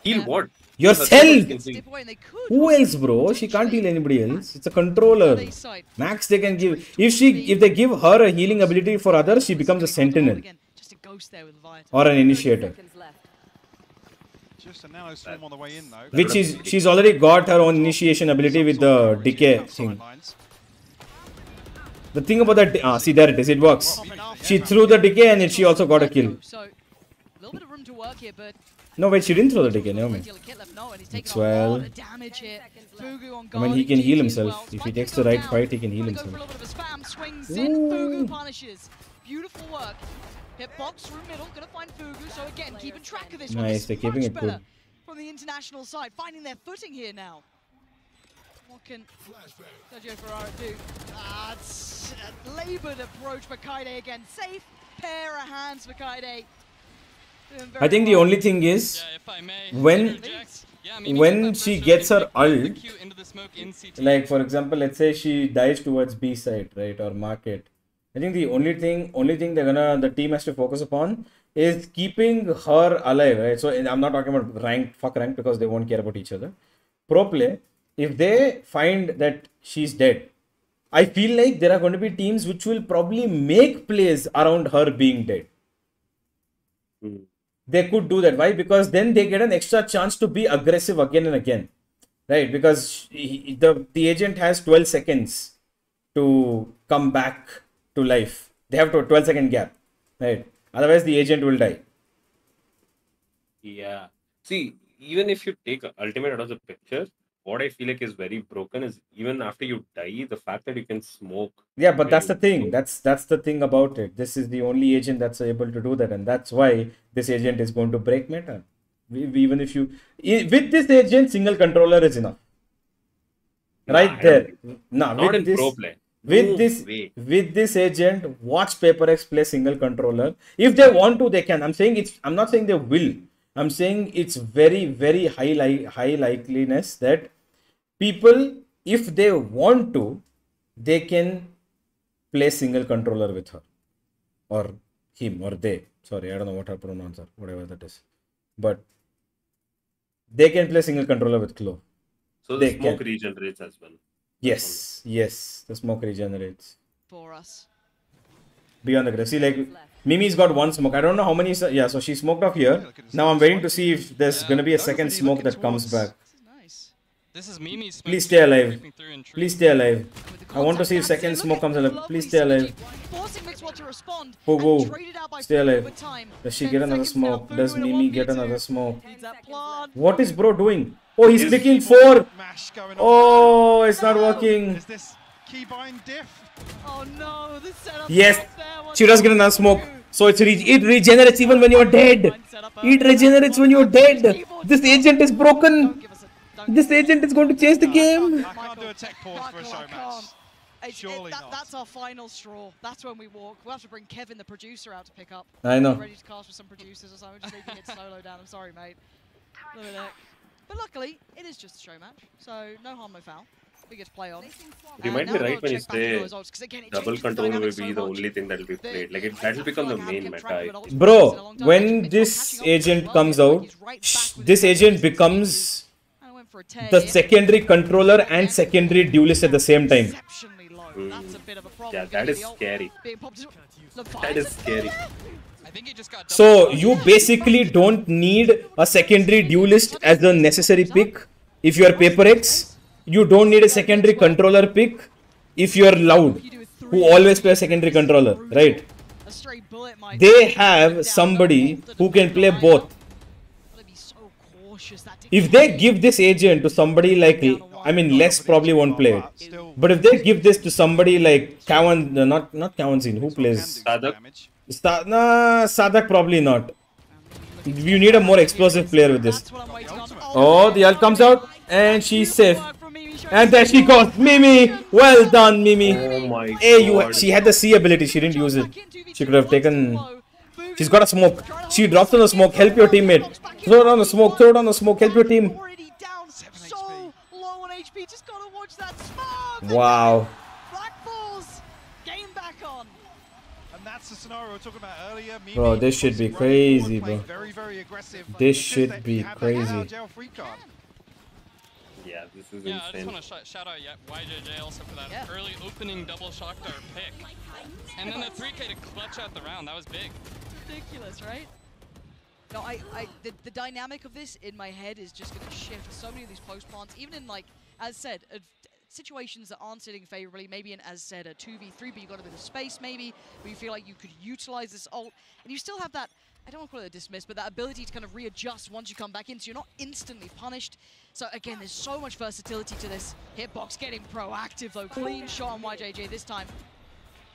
Heal what? Yourself! Who else, bro? She can't heal anybody else. It's a controller. Max they can give. If she, if they give her a healing ability for others, she becomes a sentinel or an initiator. Just a nano swarm on the way in though. Which is she's already got her own initiation ability with the decay thing. The thing about that, ah, see there it is. It works. She threw the decay and then she also got a kill. No, wait, she didn't throw the decay. Never mind. It's well. I mean, he can heal himself. If he takes the right fight, he can heal himself. Fugu punishes. Beautiful work. Hitbox through middle, gonna find Fugu. So again, keeping track of this. Nice, they're is keeping it good. From the international side, finding their footing here now. What can Sergio Ferrara do? Ah, it's a laboured approach for Kaide again. Safe pair of hands for Kaide. I think the only thing is when when she gets her ult, like for example, let's say she dives towards B side, right, or market. I think the only thing, only thing they're gonna, the team has to focus upon is keeping her alive, right? So I'm not talking about rank, fuck rank, because they won't care about each other. Pro play, if they find that she's dead, I feel like there are going to be teams which will probably make plays around her being dead hmm. They could do that. Why? Because then they get an extra chance to be aggressive again and again, right? Because he, the the agent has 12 seconds to come back to life. They have to 12 second gap, right? Otherwise, the agent will die. Yeah. See, even if you take Ultimate out of the picture, what I feel like is very broken is even after you die, the fact that you can smoke. Yeah, but that's the thing. That's that's the thing about it. This is the only agent that's able to do that, and that's why this agent is going to break meta. Even if you with this agent, single controller is enough. Right I there. Nah, Not with in this, pro play. With No this, way. with this agent, watch Paper Rex play single controller. If they want to, they can. I'm saying it's. I'm not saying they will. I'm saying it's very, very high, li- high likeliness that people, if they want to, they can play single controller with her, or him, or they. Sorry, I don't know what her pronouns are. Whatever that is, but they can play single controller with Clo. So They the smoke can. regenerates as well. Yes, yes, the smoke regenerates. For us. beyond the grave. See, like Mimi's got one smoke. I don't know how many. s- Yeah, so she smoked off here. Now I'm waiting to see if there's gonna be a second smoke that comes back. This is Mimi's smoke Please stay alive. creeping through in tree. Please stay alive. I want to see if second smoke comes alive. Please stay alive. Forcing Mixwell to respond. Whoa, whoa. traded out by Stay alive. Does she get another smoke? Does Mimi get another smoke? Needs that plant. What is bro doing? Oh, he's clicking four. Oh, it's not working. Is this diff? Oh no, the setup. Yes, she does get another smoke. So it's re- it regenerates even when you're dead. It regenerates when you're dead. This agent is broken. This agent is going to change the game. I can't do a tech pause for a show match. It's, Surely it, that, not. That's our final straw. That's when we walk. We'll have to bring Kevin, the producer, out to pick up. I know. I'm ready to cast with some producers or something. Just leaving it solo down. I'm sorry, mate. Look at that. But luckily, it is just a show match, so no harm, no foul. We get to play on. Remind Uh, me right when you check say those odds, 'cause again, it double changes the controller will be so the only thing that will be played. Like it, that will become the main meta. Bro, when this agent comes out, this agent becomes the secondary controller and secondary duelist at the same time. Mm. Yeah, that is scary. That is scary. So you basically don't need a secondary duelist as the necessary pick if you are Paper Rex. You don't need a secondary controller pick if you are Loud, who always play secondary controller, right? They have somebody who can play both. If they give this agent to somebody like I mean Less probably won't play it. But if they give this to somebody like Kawan not not cauanzin, who plays Saadhak. Sta- nah, Saadhak probably not. You need a more explosive player with this. Oh, the ult comes out and she's safe. And there she goes, Mimi. Well done, Mimi. Oh my Hey, you. She had the C ability. She didn't use it. She could have taken. She's got a smoke. She drops on the smoke. Help your teammate. Throw it on the smoke. Throw it on the smoke. Help your team. Already down so low on HP. Just gotta watch that smoke. Wow. Black Balls. Game back on. And that's the scenario we were talking about earlier. Mimi Bro, this should be crazy, bro. playing Very, very aggressive. This should be crazy. out jail free card. Yeah, this is Yeah, I just want to sh shout out yet YJJ also for that Yeah. early opening double shock dart pick. Oh and then the 3K to clutch out the round. That was big. Ridiculous, right? No, I, I, the, the dynamic of this in my head is just going to shift so many of these post plants, even in like, as said, uh, situations that aren't sitting favorably. Maybe in, as said, a 2v3, but you got a bit of space. Maybe where you feel like you could utilize this ult, and you still have that. I don't want to call it a dismiss, but that ability to kind of readjust once you come back in, so you're not instantly punished. So again, there's so much versatility to this hitbox. Getting proactive though, clean shot on YJJ this time,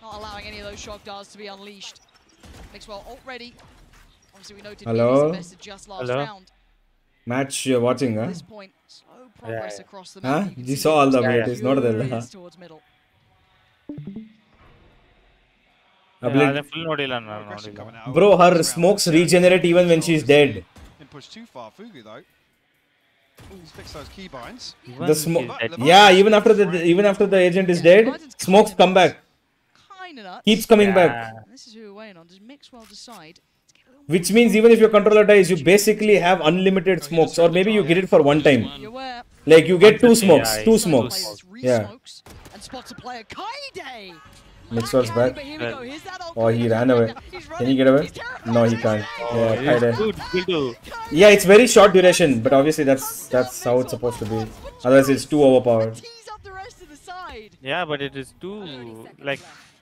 not allowing any of those shock darts to be unleashed. Mixwell ult. Oh, Obviously, we Hello? just last Hello? round. Match you're watching, huh? This point, slow progress yeah. across the. Huh? You, you saw all the yeah, yeah. not there. Huh? towards middle. Bro, her smokes regenerate even when she's dead. The smoke, yeah. Even after the even after the agent is dead, smokes come back. Kind nuts. Keeps coming back. And this is who we're waiting on. Does Mixwell decide? Which means even if your controller dies, you basically have unlimited smokes, or maybe you oh, get it for one time. Like you get two smokes, two smokes. Yeah. and spots a player. Kaide! Mixwell's back. But here we go. Here's that ult Oh, he ran away. Can he get away? No, he can't. Oh, yeah, It's kinda. good, good to Yeah, it's very short duration, but obviously that's that's how it's supposed to be. Otherwise, it's too overpowered. Tease up the rest of the side. Yeah, but it is too like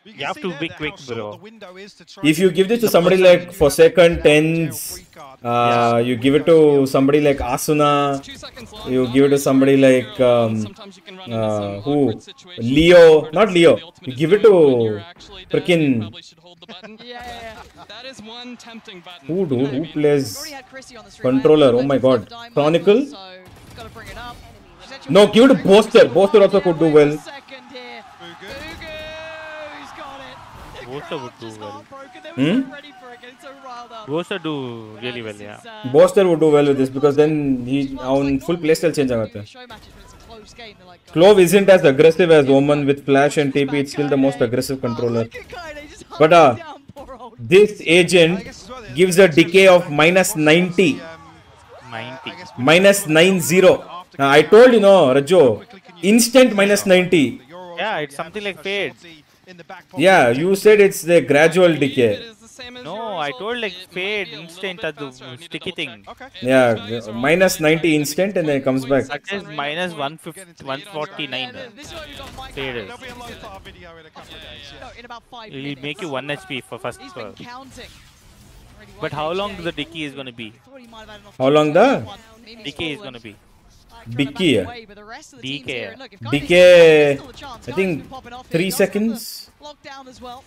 You you have to be quick, bro. the window is to try If you give this to somebody like Forsaken TenZ, uh, you give it to somebody like Asuna, you give it to somebody like um, uh, who Leo, not Leo. You give it to freaking Yeah, yeah, yeah. That is one tempting button. who do who plays already had Chrissy on the stream. controller? Oh my God, Chronicle. So, gotta bring it up. She's actually No, give it to Boaster. Boaster also could do well. Second here. Fugu's got Bosa would do well. Hmm? Bosa do really well, yeah. Boaster would do well with this because then he on full playstyle change aagata hai. Clove isn't as aggressive as Omen with flash and TP. It's still the most aggressive controller. But uh, this agent gives a decay of minus 90. 90. Minus 90. I told you, no, Rajo. Instant minus 90. Yeah, it's something like fades fade. Yeah, you said it's the gradual decay. No, I told like fade instant ಅದು sticky thing. Okay. Yeah, minus 90 instant and then it comes back. That is minus 150, 149. Fade is. No, in about five It will make you 1 HP for first He's been sword. counting. But how long the decay is going to be? How long the Decay is going to be. Decay? Decay. Decay, I think 3 seconds. Lockdown as well.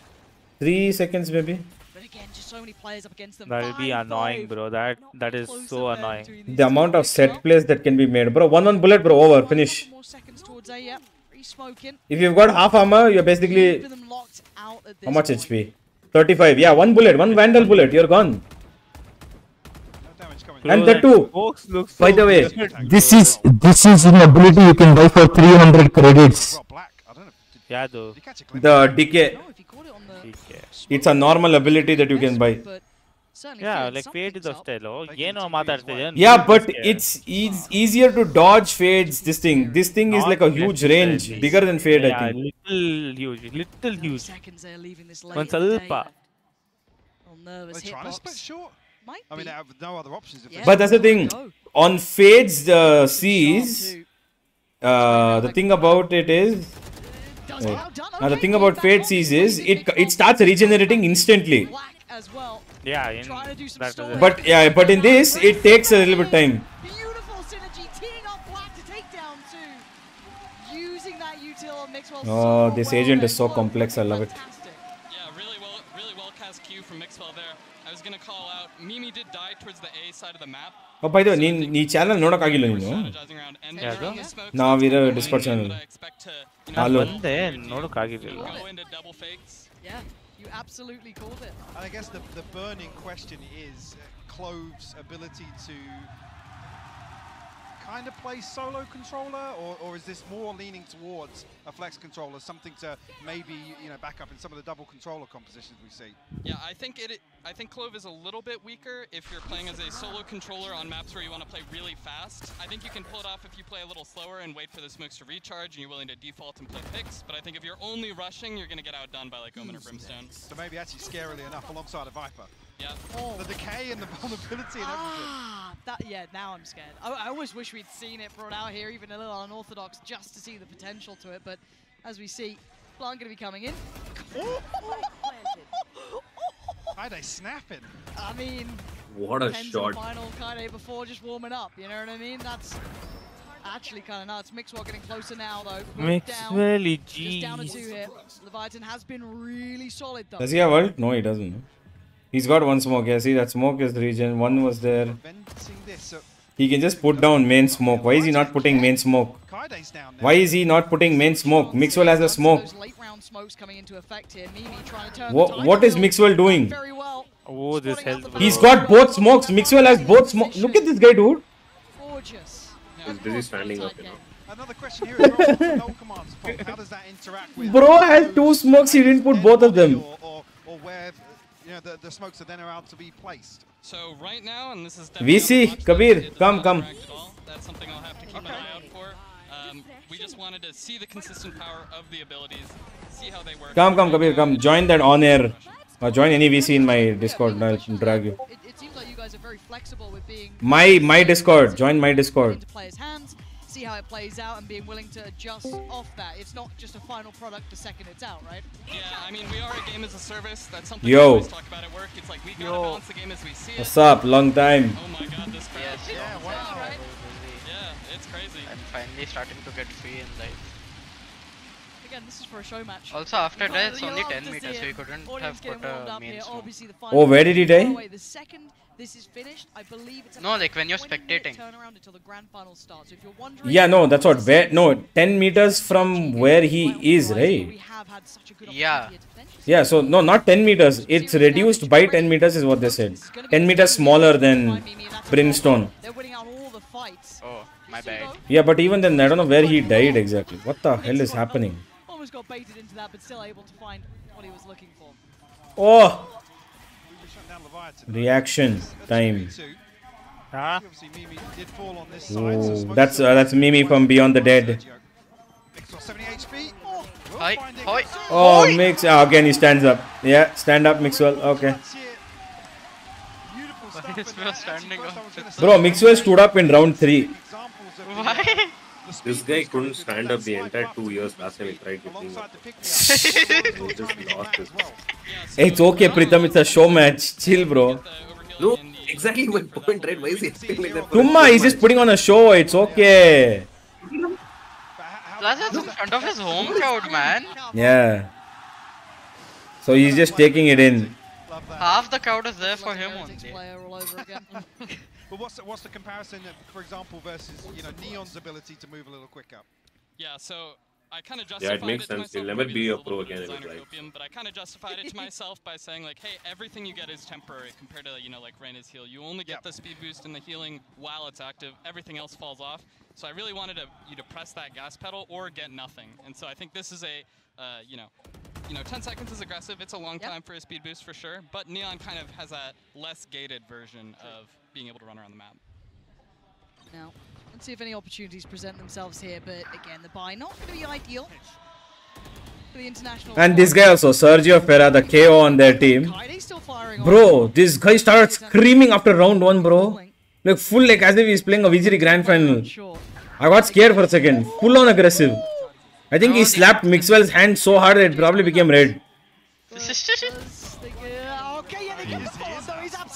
3 seconds maybe. But again, just so many players up against them. That will be annoying, bro. That that is so annoying. The amount of set plays that can be made. Bro, 1 1 bullet, bro, over, finish. More seconds towards A, yeah. Re-smoking. If you've got half armor, you're basically. Keeping them locked out at How much HP? 35. Yeah, 1 bullet, 1 Vandal bullet, you're gone And the two. Folks looks By so the way, good. this is this is an ability you can buy for 300 credits. Yeah, though. The decay. It's a normal ability that you can buy. Yeah, like fade is ಅಷ್ಟೇ ಅಲ್ಲೋ ಏನೋ ಮಾತಾಡ್ತಿದ್ಯಾ Yeah, but it's it's easier to dodge fades. This thing, this thing is like a huge range, bigger than fade. I Yeah, think. little huge, little huge. seconds they're leaving this late. ಒಂದ್ ಸ್ವಲ್ಪ Little nervous They're trying to split hitbox. short. Might I mean, be. they have no other options. Yeah. But that's the thing. On fades, the seas. Uh, the thing about it is. Wait. Now the thing about fade seas is it it starts regenerating instantly. Yeah, in But yeah, but in this it takes a little bit time. opening up Black to take down two. Using that util on Mixwell. Oh, this agent is so complex. I love it. Yeah, really well, really well cast Q from Mixwell there. I was gonna call out. Mimi did die towards the A side of the map. O by the ನೀನ್ ನೀ channel ನೋಡೋಕ್ಕಾಗಿಲ್ಲ ನೀನು ಯಾವುದು ನಾವಿರೋ discard channel ನಾನು ಬಂದೆ ನೋಡೋಕ್ಕಾಗಿರ್ಲಿಲ್ಲ Go into double fakes. Yeah, you absolutely called it. And I guess the, the burning question is uh, Clove's ability to kind of play solo controller, or, or is this more leaning towards a flex controller, something to maybe you know back up in some of the double controller compositions we see? Yeah, I think it. I think Clove is a little bit weaker if you're playing as a solo controller on maps where you want to play really fast. I think you can pull it off if you play a little slower and wait for the smokes to recharge and you're willing to default and play picks. But I think if you're only rushing, you're gonna get outdone by like Omen or Brimstone. So maybe actually scarily enough alongside a Viper. Yeah. The decay and the vulnerability and everything. Ah, that yeah. Now I'm scared. I, I always wish we'd seen it brought out here, even a little unorthodox, just to see the potential to it. But as we see, Blanc going to be coming in. Kaide snapping. I mean, What a Pens shot. the final Kaide before just warming up. You know what I mean? That's actually kind of nuts. Mixwell getting closer now though. Mix down. Mixwell, Just down to jeez. two here. Leviathan has been really solid though. Does he have ult? No, he doesn't. He's got one smoke. Yeah, see that smoke is the region. One was there. Venting this. So He can just put down main smoke. Why is he not putting main smoke? Kaide's down there. Why is he not putting main smoke? Mixwell has a smoke. Those late round smokes coming into effect here. Mimi trying to turn What, what is Mixwell doing? Oh, this health. He's got both smokes. Mixwell has both smoke. Look at this guy, dude. Gorgeous. He's busy standing up, you know. Another question here as well. from no commands. How does that interact with Bro has two smokes. He didn't put both of them. or, or, or where you know the, the smokes are then allowed to be placed? So right now, and this is the VC, watch Kabir, come, come. interact at all. That's something I'll have to keep an eye out for. Um, we just wanted to see the consistent power of the abilities, see how they work. Come, come, Kabir, come. Join that on air. Or join any VC in my Discord. I'll drag you. It, it seems like you guys are very flexible with being My my Discord. Join my Discord. Into see how it plays out, and being willing to adjust off that. It's not just a final product the second it's out, right? Yeah, I mean, we are a game as a service. That's something Yo. we always talk about at work. It's like we gotta balance the game as we see it. What's up? Long time. Oh my god, this crowd. Yes, yeah, long wow. time. Yeah, it's crazy. I'm finally starting to get free in life. Again, this is for a show match. Also, after that, it's only 10 meters, see so you couldn't have getting put a up main here. smoke. Obviously, the Oh, where did he By the die? Way, the second this is finished, I believe it's No, like when you're spectating. turnaround until the grand final starts. If you're wondering, Yeah, no, that's what. Where, no, 10 meters from where he is, right? Yeah. Yeah, so no, not 10 meters. It's reduced by 10 meters, is what they said. 10 meters smaller than Brimstone. They're winning out all the fights. Oh, my bad. Yeah, but even then, I don't know where he died exactly. What the hell is happening? Almost got baited into that, but still able to find what he was looking for. Oh! Reaction time. Huh? Obviously, Mimi did fall on this side. so Oh, that's uh, that's Mimi from Beyond the Dead. Mixwell 70 HP. Oh, will Hi, hi. Oh, Mix. Ah, again, he stands up. Yeah, stand up, Mixwell. Okay. Why is Mixwell? Bro, Mixwell stood up in round 3. Why? This guy couldn't stand up the entire two years last time he tried to bring up. he just lost his. Hey, it's okay, Pritam. It's a show match. Chill, bro. No, exactly my point, right? Why is he acting like that? for Tumma, he's just putting on a show. It's okay. Plus, it's in front of his home crowd, man. Yeah. So he's just taking it in. Half the crowd is there for him only. But what's the, what's the comparison, for example, versus you know Neon's ability to move a little quicker? Yeah, so I kind of Yeah, it makes to sense. He'll myself, never be this a pro again of in life. copium, but I kind of justified it to myself by saying like, hey, everything you get is temporary compared to you know like Reyna's heal. You only get the speed boost and the healing while it's active. Everything else falls off. So I really wanted to, you to press that gas pedal or get nothing. And so I think this is a, uh, you know, you know, 10 seconds is aggressive. It's a long time for a speed boost for sure. But Neon kind of has that less gated version of being able to run around the map. Now, let's see if any opportunities present themselves here. But again, the buy not going to be ideal for the international. And this guy also, Sergio Ferra, the KAY/O on their team. Bro, this guy started screaming after round one, bro. Like full, like as if he's playing a VCT Grand Final. I got scared for a second. Full on aggressive. I think he slapped Mixwell's hand so hard that it probably became red.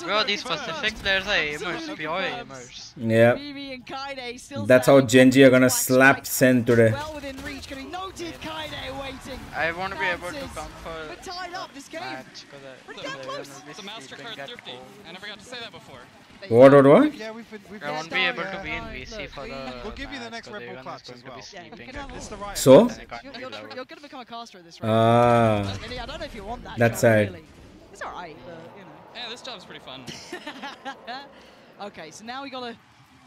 Bro, these Pacific players are aimers, pure aimers. Yeah. That's how Gen.G are gonna slap Sen today. Well within reach, getting noted. Kaide waiting. I want to be able to come for But tied up this game. match because The MasterCard thrifty. I never got to say that before. What, what, what? Yeah, we've been, we've I won't be able to uh, be in VC for the. We'll give you the next match, Red Bull clutch as going well. to be sleeping. It's the right So? You're, you're, you're going to become a caster at this rate. Ah. I, mean, I don't know if you want that. That's job, sad. Really. It's alright, but you know. Yeah, this job's pretty fun. okay, so now we got to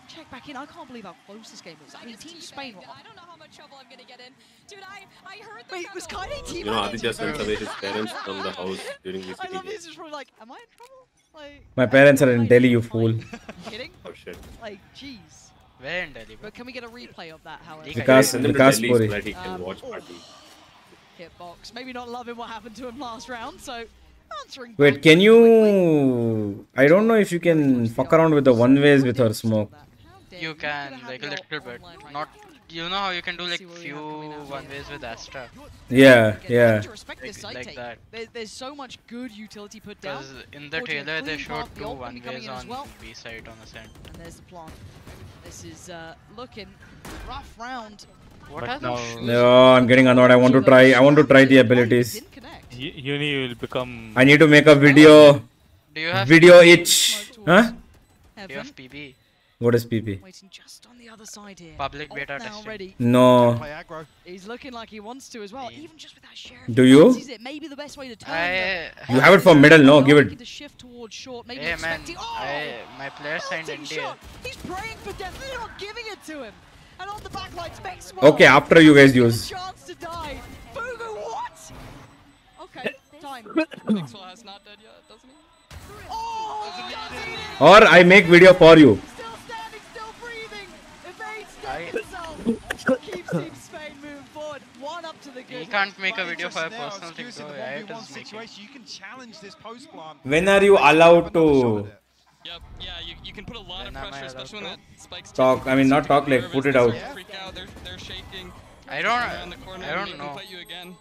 check back in. I can't believe how close this game is. I mean, Team Spain. Were, I don't know how much trouble I'm gonna get in. Dude, I, I heard the Wait, was Kaide team You know, Aditya sends away his parents from the house during the I love game. this. Is probably like, am I in trouble? Like, My parents are in Delhi, you fool. you kidding? Oh shit. Like, jeez. Where in Delhi? But can we get a replay of that, however? Vikas, Send him to Vikas Delhi Puri. that he can Um, watch party. Hitbox. Maybe not loving what happened to him last round, so answering Wait, can you... I don't know if you can fuck around with the one ways with her smoke. You can, like a little bit. Not. You know how you can do like few one ways with Astra? Yeah, yeah. To respect this Like- site like that. There's so much good utility put down. Because in the trailer they showed two one-ways on. B side on the center. And there's the plant. This is uh, looking rough round. What are now- those? No, I'm getting annoyed. I want to try. I want to try the abilities. U- Uni will become. I need to make a video. Do you have Video itch. Huh? Do you have PB? What is PP? Waiting just on the other side here. Public beta testing. No. He's looking like he wants to as well. Even just with that sheriff. Do you? fancies It may the best way to turn I- You have it for middle, no? Give it. To shift towards short, maybe Hey man. Oh! I, my player signed Melting NDA. shot. He's praying for death. They're not giving it to him. And on the backlights, Maxwell. Okay, after you guys use. Chance to die. Fugu, what? Okay, time. Maxwell has not dead yet, doesn't he? Oh, Or I make video for you. still standing, still breathing. Evades himself. Keeps Team Spain moving forward. One up to the good. He can't make a video for a personal thing, excuse bro. in the Yeah, it 1v1 is situation, you can challenge this post. When are you allowed to Yep, yeah, you, you can put a lot of When am I pressure, allowed especially when that spike's talk? I mean, not talk, like put it out. start Freak out, they're, they're shaking. I don't- Around the corner, I don't know. fight you again.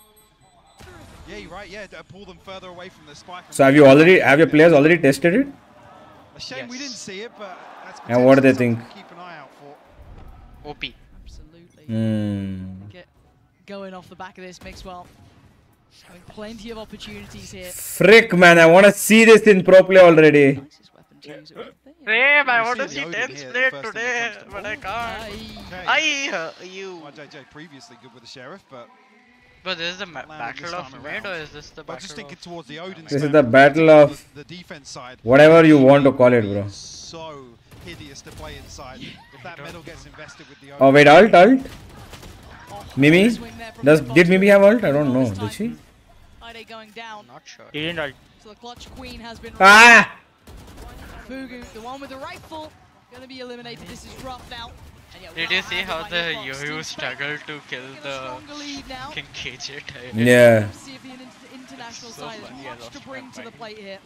Yeah, you're right. Yeah, to pull them further away from the spike. So have you already? Have your players already tested it? A shame we didn't see it, but that's And what do they think? something to Keep an eye out for. OP. Absolutely. Hmm. Get going off the back of this, Mixwell. Having plenty of opportunities here. Frick, man! I want to see this in pro play already. Babe, I want to see see the 10 split today, to but I can't. Okay. I you. Well, JJ previously good with the sheriff, but But this is the ma- landed this battle of time mid, or is this the But battle just thinking of... towards the Odin. This is the battle of the, the defense side. whatever you want to call it, bro. So hideous to play inside. If that Meddle gets invested with the Odin. Oh wait, alt, alt. Mimi, does did Mimi have alt? I don't know. Did she? Ide going down. Not sure. He didn't ult. So the clutch queen has been. Ah! Fugu, the one with the rifle, gonna be eliminated. This is rough now. Yeah, Did you see how the by Hitbox. Team Yo-Yo Spain struggled to kill the stronger lead now. King KJ type? Yeah. See if the in- international So funny, I lost to bring to the plate here.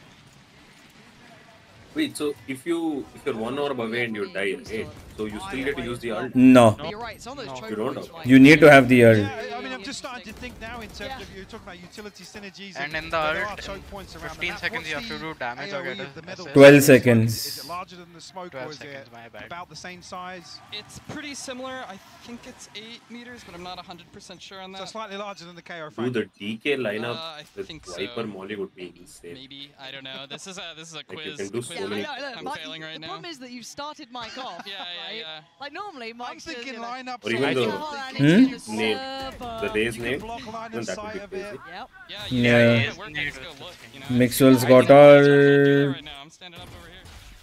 Wait, so if you if you're one orb away and you die, right? So you still get to use the ult? No. But you're right, some of those choke You don't have. You need to have the alt. Yeah, I mean, I'm just starting to think now in terms of you're talking about utility synergies. And in the there ult, choke points around the 15 seconds you have to do damage or get of the a 12 Is it seconds. larger than the smoke, 12 or is it my bad. about the same size? It's pretty similar. I think it's 8 meters, but I'm not 100% sure on that. So slightly larger than the KAY/O Dude, the decay lineup Uh, I with think Viper so. Molly would be insane. Maybe I don't know. This is a this is a Like, you quiz. Can do quiz so Yeah, I know, look, I'm Mike, failing right the now. problem is that you've started Mike off. Yeah, yeah, right? Like normally, Mike's just, thinking you know, lineups Or even so the hard, Hmm? and name, the day's You name, line then of that would sight be of crazy. it. Yep. Yeah, you Yeah. yeah. He it is work, near let's to go the look, you know. Mixwell's I got think I'm doing it alt. right now. I'm standing up over here.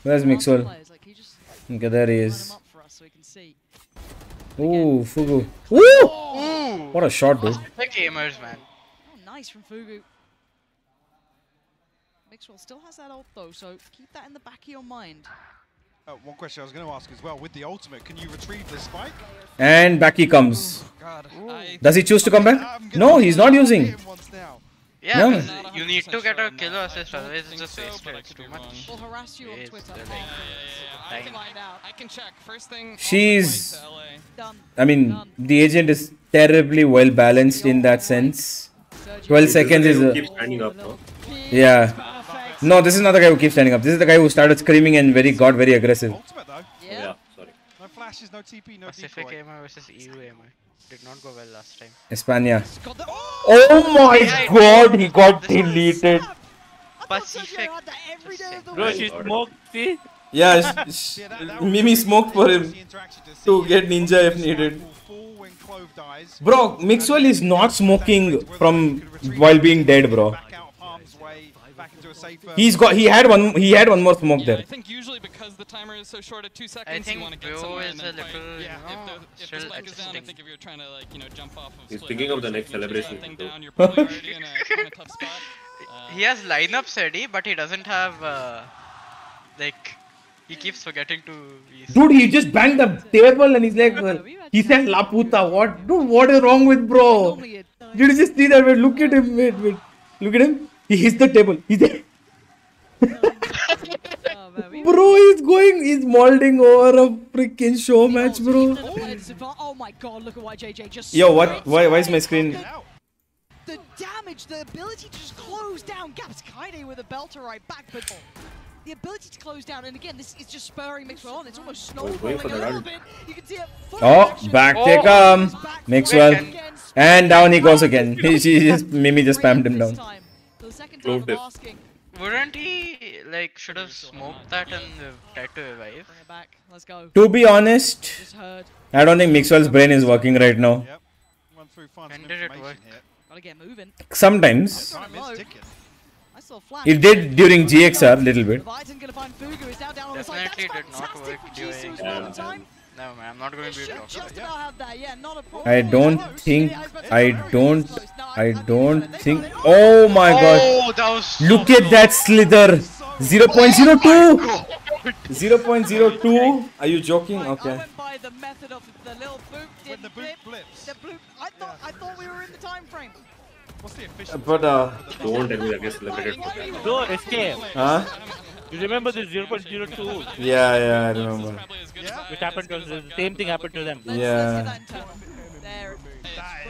Where's Master Mixwell? players, like, Okay, there he is. them up for us so we can see. Ooh, Fugu. Ooh! What a shot, dude. The gamers, man. Oh, nice from Fugu. Mixwell still has that ult though, so keep that in the back of your mind. Uh, one question I was going to ask as well: with the ultimate, can you retrieve the spike? And back he comes. God, I Does he choose to come back? No, he's not using. Hit him once now. Yeah, No. 'cause Not you need to get a on kill or assist, don't otherwise it's just so, wasted. but I It's too much. We'll harass you on Twitter. Yeah, yeah, yeah, yeah. I can, Find out. I can check. First thing. She's- flight to LA. Done. I mean, the agent is terribly well balanced in that sense. 12 seconds is. Keep A, standing up, no? yeah. Perfect. No, this is not the guy who keeps standing up. This is the guy who started screaming and very got very aggressive. Ultimate though. Yeah, sorry. No flashes, no TP, no Pacific decoy. AMI versus EU AMI. Did not go well last time. Espana. Oh, oh my god, he got deleted. Pacific. Bro, she smoked, see? Yeah, sh- sh- Mimi smoked for him to get ninja if needed. Bro, Mixwell is not smoking from while being dead, bro. He's got he had one he had one more smoke I there. I think usually because the timer is so short at two seconds, I think you want to get somewhere and then little, fight. you If the, if the spike is down, I think if you're trying to like you know jump off of He's thinking of the next if you can celebration, thing down, you're probably already in a kind of tough spot. Uh, He has lineups ready, but he doesn't have uh, like he keeps forgetting to. use- Dude, he just banged the table and he's like, well, he said La puta. What? Dude, what is wrong with bro? Did you just see that? Wait, look at him. Wait, wait. Look at him. He hits the table. He's there. Bro, he's going, he's molding over a freaking show match, bro. Oh my god, look at YJJ just. Yo, what? Why, why is my screen? The damage, the ability to just close down gaps. Kaide with a belter right back, but the ability to close down, and again, this is just spurring Mixwell on. It's almost going snowballing for a little bit. You can see it. Oh, action. back they come. Mixwell. And down he goes again. He, she just, Mimi just spammed him down. Proved it. Wouldn't he like should have smoked that and uh, tried to revive? Back. Let's go. To be honest, I don't think Mixwell's brain is working right now. Run When did it work? Gotta get moving. Sometimes. Time is ticking. I saw flash. It did during GXR, a little bit. Leviathan gonna find Fugu. Is now down on the side. Definitely did not work during. as well at. No man, I'm not going to be Should talking just about about have that. Yeah, a problem. I don't think. I don't. I don't think. Oh my Oh, god. that was Look at that slither. 0.02. 0.02. Are you joking? Okay. the method of the little boot did the boot flips. The boot. I thought. I thought we were in the time frame. What's the official? But uh. Don't tell me that gets celebrated for that. Bro, escape. Huh? You remember the 0.02? Yeah, yeah, I remember. Which happened to the same thing happened to them. Yeah.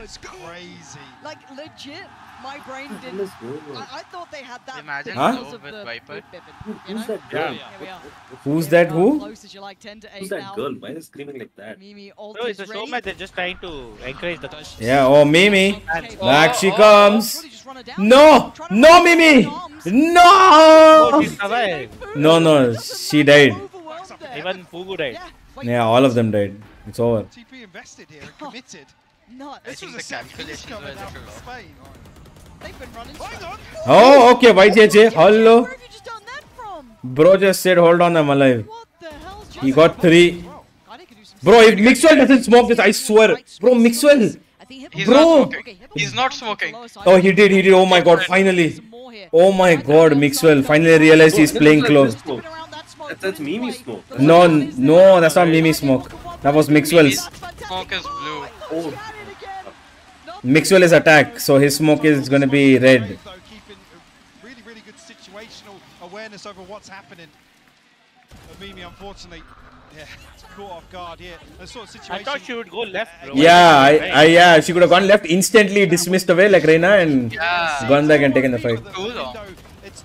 There. Crazy. Like legit, my brain didn't. I, I thought they had that. Imagine Huh? because of with the Viper. boot pippin, Who's that girl? Here we. Who's that? Who? Close as you like, 10 to 8 Who's that girl? Why is it screaming like that? Mimi ult Bro, it's a show ready. match. They're just trying to encourage the. Yeah. Oh, Mimi. Back oh, she oh, comes. Oh, just run her down. No. No, Mimi. Oh, No. No, no. She died. Even Fugu died. Yeah, all of them died. It's over. TP invested here and committed. Nuts. This was a the set piece calculations coming were out little. Spain. They've been running. Hang on. Oh, okay. YJJ. Hello. Where have you just done that from? Bro just said, hold on, I'm alive. What the hell's He got three. Bro, if Mixwell doesn't smoke this, I swear. Bro, Mixwell. He's Bro. not smoking. He's not smoking. Oh, he did, he did. Oh my god, finally. Oh my god, Mixwell finally realized he's playing close. That's, that's Mimi smoke. No, no, that's not Mimi smoke. That was Mixwell's. Smoke is blue. Oh, Mixwell is attack, so his smoke is gonna be red. Though keeping a really, really good situational awareness over what's happening. Mimi, unfortunately, yeah, caught off guard here. The sort of I situation. thought she would go left, bro. Yeah, I, I, yeah, she could have gone left, instantly dismissed away like Reyna and Yeah. gone back and taken the fight. Too.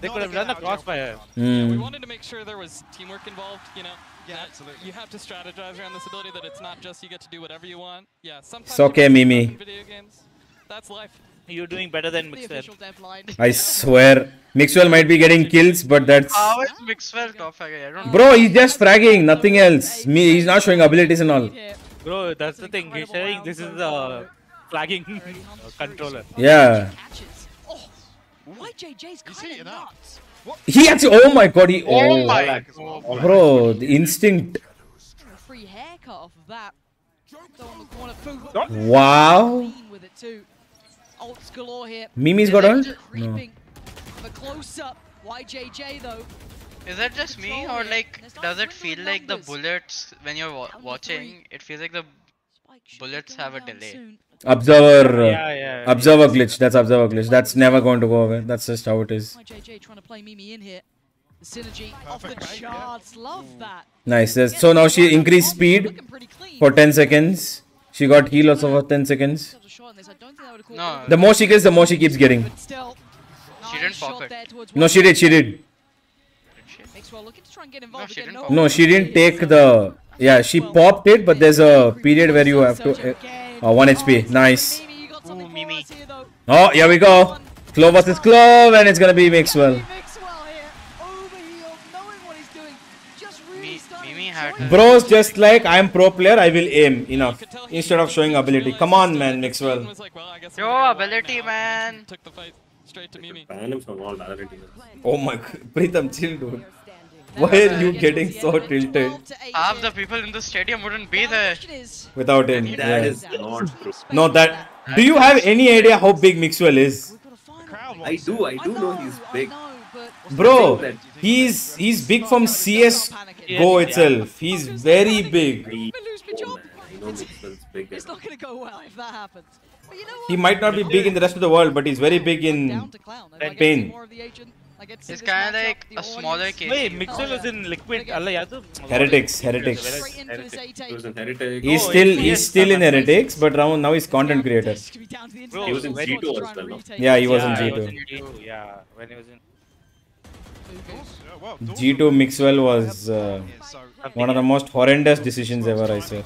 They could have done the crossfire. We Hmm. wanted to make sure there was teamwork involved, you know. Yeah, absolutely. You have to strategize around this ability that it's not just you get to do whatever you want. Yeah, sometimes It's okay, Mimi. Video games. That's life. You're doing better than The Mixer. official dev line. I swear. Mixwell might be getting kills, but that's. How is Mixwell top again? I don't know. Bro, he's just fragging, nothing else. Me, he's not showing abilities and all. Bro, that's the thing. He's saying this is the flagging uh, controller. Yeah. Catches. YJJ's kind of nuts. He actually. Oh my god, he. Oh Oh, my bro, the instinct. Free haircut off of that. Go on the corner. Fugu. Wow. Ults galore here. Mimi's got ult? No. Creeping. The close up. YJJ though. Is that just me or like does it feel like the bullets when you're wa watching? It feels like the bullets have a delay. Observer. Yeah, yeah. Observer glitch. That's observer glitch. That's never going to go away. That's just how it is. YJJ trying to play Mimi in here. The synergy off the charts. Love that. Nice. So now she increased speed for 10 seconds. She got heal also for 10 seconds. No, The more she gets, the more she keeps getting. She didn't pop it. No, she did. She did. Mixwell looking to try and get involved she didn't No, she didn't take the. Yeah, she popped it, but there's a period where you have to. Uh, 1 HP. Nice. Ooh, Mimi. Oh, here we go. Clove versus Clove, and it's gonna be Mixwell. Mimi had her- Bro's just like, I'm pro player, I will aim. Enough. Instead of showing ability. Come on, man, Mixwell. Yo, ability, man. Took the fight straight to Mimi. Ban him from all Valorant heroes. Oh my god. Pritam, chill, dude. Why are you getting so tilted Half the people in the stadium wouldn't be there. without him? That Yeah. is not true. No, that. Do you have any idea how big Mixwell is? I do, I do know he's big. Bro, he's he's big from CS Go itself. He's very big. He might not be big in the rest of the world, but he's very big in Spain. It's kind of like a smaller case. Wait, Mixwell was in Liquid. Heretics, Heretics. He's oh, still he's still in Heretics, but now he's content creator. He was in G2 as well. Yeah, he was in G2. Yeah, when he was in. G2 Mixwell was uh, one of the most horrendous decisions ever, I saw.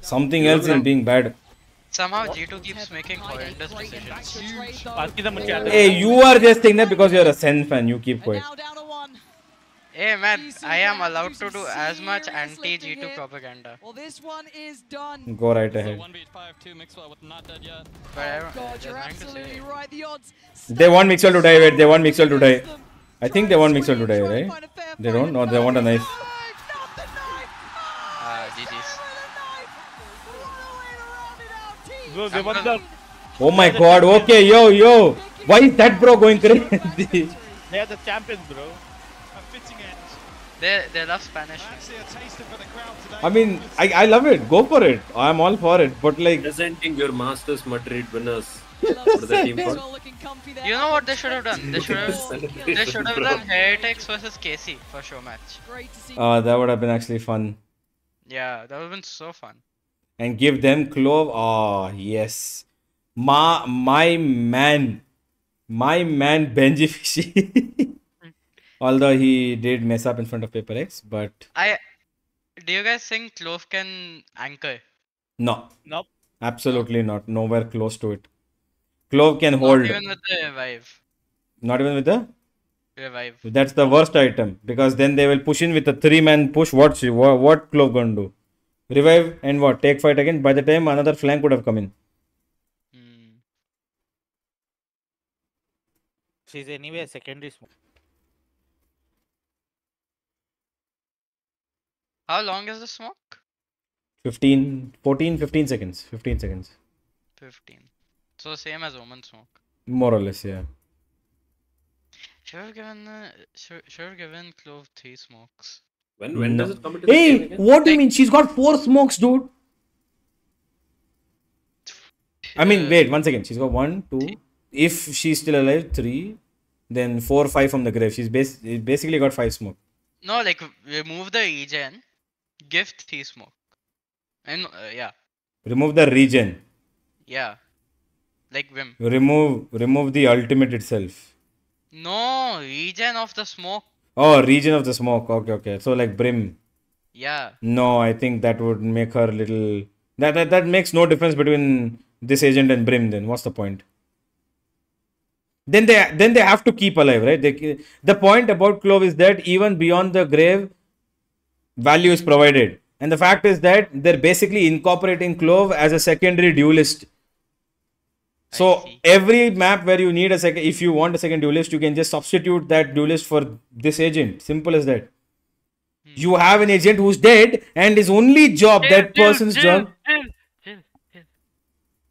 Something else in being bad. Somehow G2 keeps making horrendous decisions. Hey, you are just thinking that because you are a Sen fan, you keep quiet. Hey man, I am allowed to do as much anti-G2 propaganda. Well, this one is done. Go right ahead. 1v5 2 Mixwell with not dead yet. But I, God, you're nothing to say. absolutely right. The odds. They want Mixwell to die. Wait, they want Mixwell to die. I think they want Mixwell to die, right? They don't. No, they want a knife. Uh, GG's. Bro, they won the. Oh my God. Okay, yo, yo. Why is that bro going crazy? They are the champions, bro. They they love Spanish. I mean, I, I love it. Go for it. I'm all for it. But like, Presenting your Masters Madrid winners. What is the team? You know what they should have done? They should have they should have done Heretics versus Casey for show match. uh, that would have been actually fun. Yeah, that would have been so fun. And give them Clove. Oh, yes. Ma, my man. My man BenjyFishy. Although he did mess up in front of Paper Rex, but I do you guys think Clove can anchor? no. Nope. Absolutely not. Nowhere close to it. Clove can hold. Not even with the revive. Not even with the. Revive. That's the worst item because then they will push in with a three man push. What she- what, what Clove gonna do? Revive and what? Take fight again. By the time another flank would have come in. Hmm. She's anyway a secondary smoke. How long is the smoke? 15, 14, 15 seconds. 15 seconds. 15. So the same as Omen smoke. More or less, yeah. Should have given uh, should, should have given Clove three smokes. When when No. does it come into the game Hey, again? what do you mean? She's got four smokes, dude. I mean, wait, one second. She's got one, two. If she's still alive, three. Then four, five from the grave. She's bas- basically got five smoke. No, like remove the regen, give three smoke. And uh, yeah, Remove the regen yeah, like Vim. Remove remove the ultimate itself. No regen of the smoke. Oh, regen of the smoke. Okay, okay. So like brim. Yeah. No, I think that would make her little. That that, that makes no difference between this agent and brim. Then what's the point? Then they then they have to keep alive, right? They, the point about Clove is that even beyond the grave, value is provided, and the fact is that they're basically incorporating Clove as a secondary duelist. So every map where you need a second, if you want a second duelist, you can just substitute that duelist for this agent. Simple as that. You have an agent who's dead, and his only job, that person's job. Chill, chill, chill.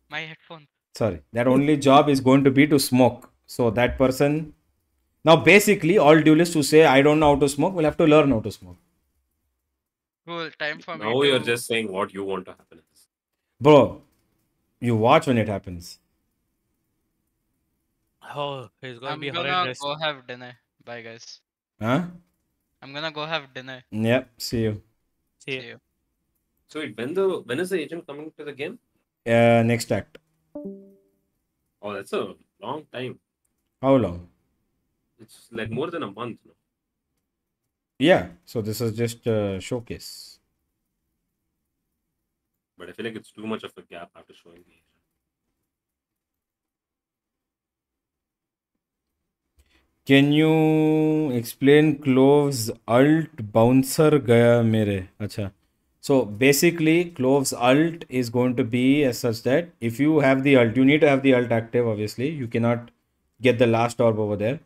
My headphone. Sorry, that only job is going to be to smoke. So that person. Now, basically, all duelists who say I don't know how to smoke will have to learn how to smoke. Cool. Time for me. Now you're just saying what you want to happen. Bro, you watch when it happens. Oh, he's gonna I'm be gonna horrendous. go have dinner. Bye guys. Huh? I'm gonna go have dinner. Yep. See you. See you. So wait, when the when is the agent coming to the game? Uh, next act. Oh, that's a long time. How long? It's like more than a month. No? Yeah, so this is just a showcase. But I feel like it's too much of a gap after showing the Can you explain Clove's alt bouncer gaya mere? Acha. So basically, Clove's alt is going to be as such that if you have the alt, you need to have the alt active. Obviously, you cannot get the last orb over there.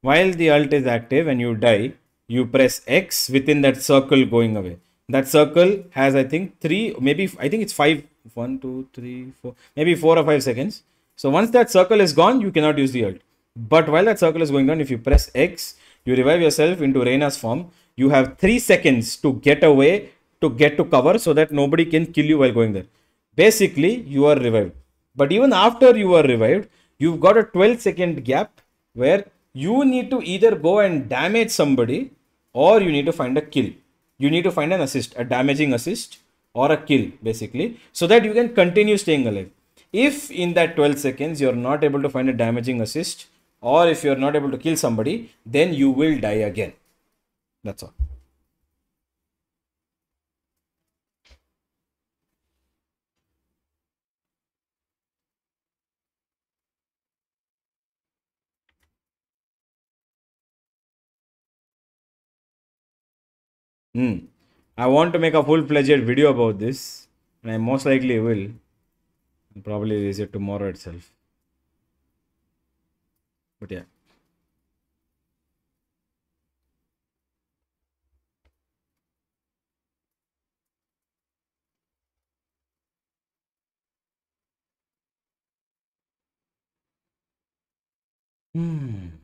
While the alt is active and you die, you press X within that circle going away. That circle has, I think, three, maybe I think it's five, one, two, three, four, maybe four or five seconds. So once that circle is gone, you cannot use the alt. But while that circle is going down, if you press X, you revive yourself into Reyna's form. You have three seconds to get away to get to cover so that nobody can kill you while going there. Basically, you are revived. But even after you are revived, you've got a 12 second gap where you need to either go and damage somebody or you need to find a kill. You need to find an assist, a damaging assist or a kill basically so that you can continue staying alive. If in that 12 seconds you're not able to find a damaging assist or if you're not able to kill somebody, then you will die again. That's all. Hmm. I want to make a full-fledged video about this, and I most likely will. I'll probably release it tomorrow itself. But yeah. Hmm.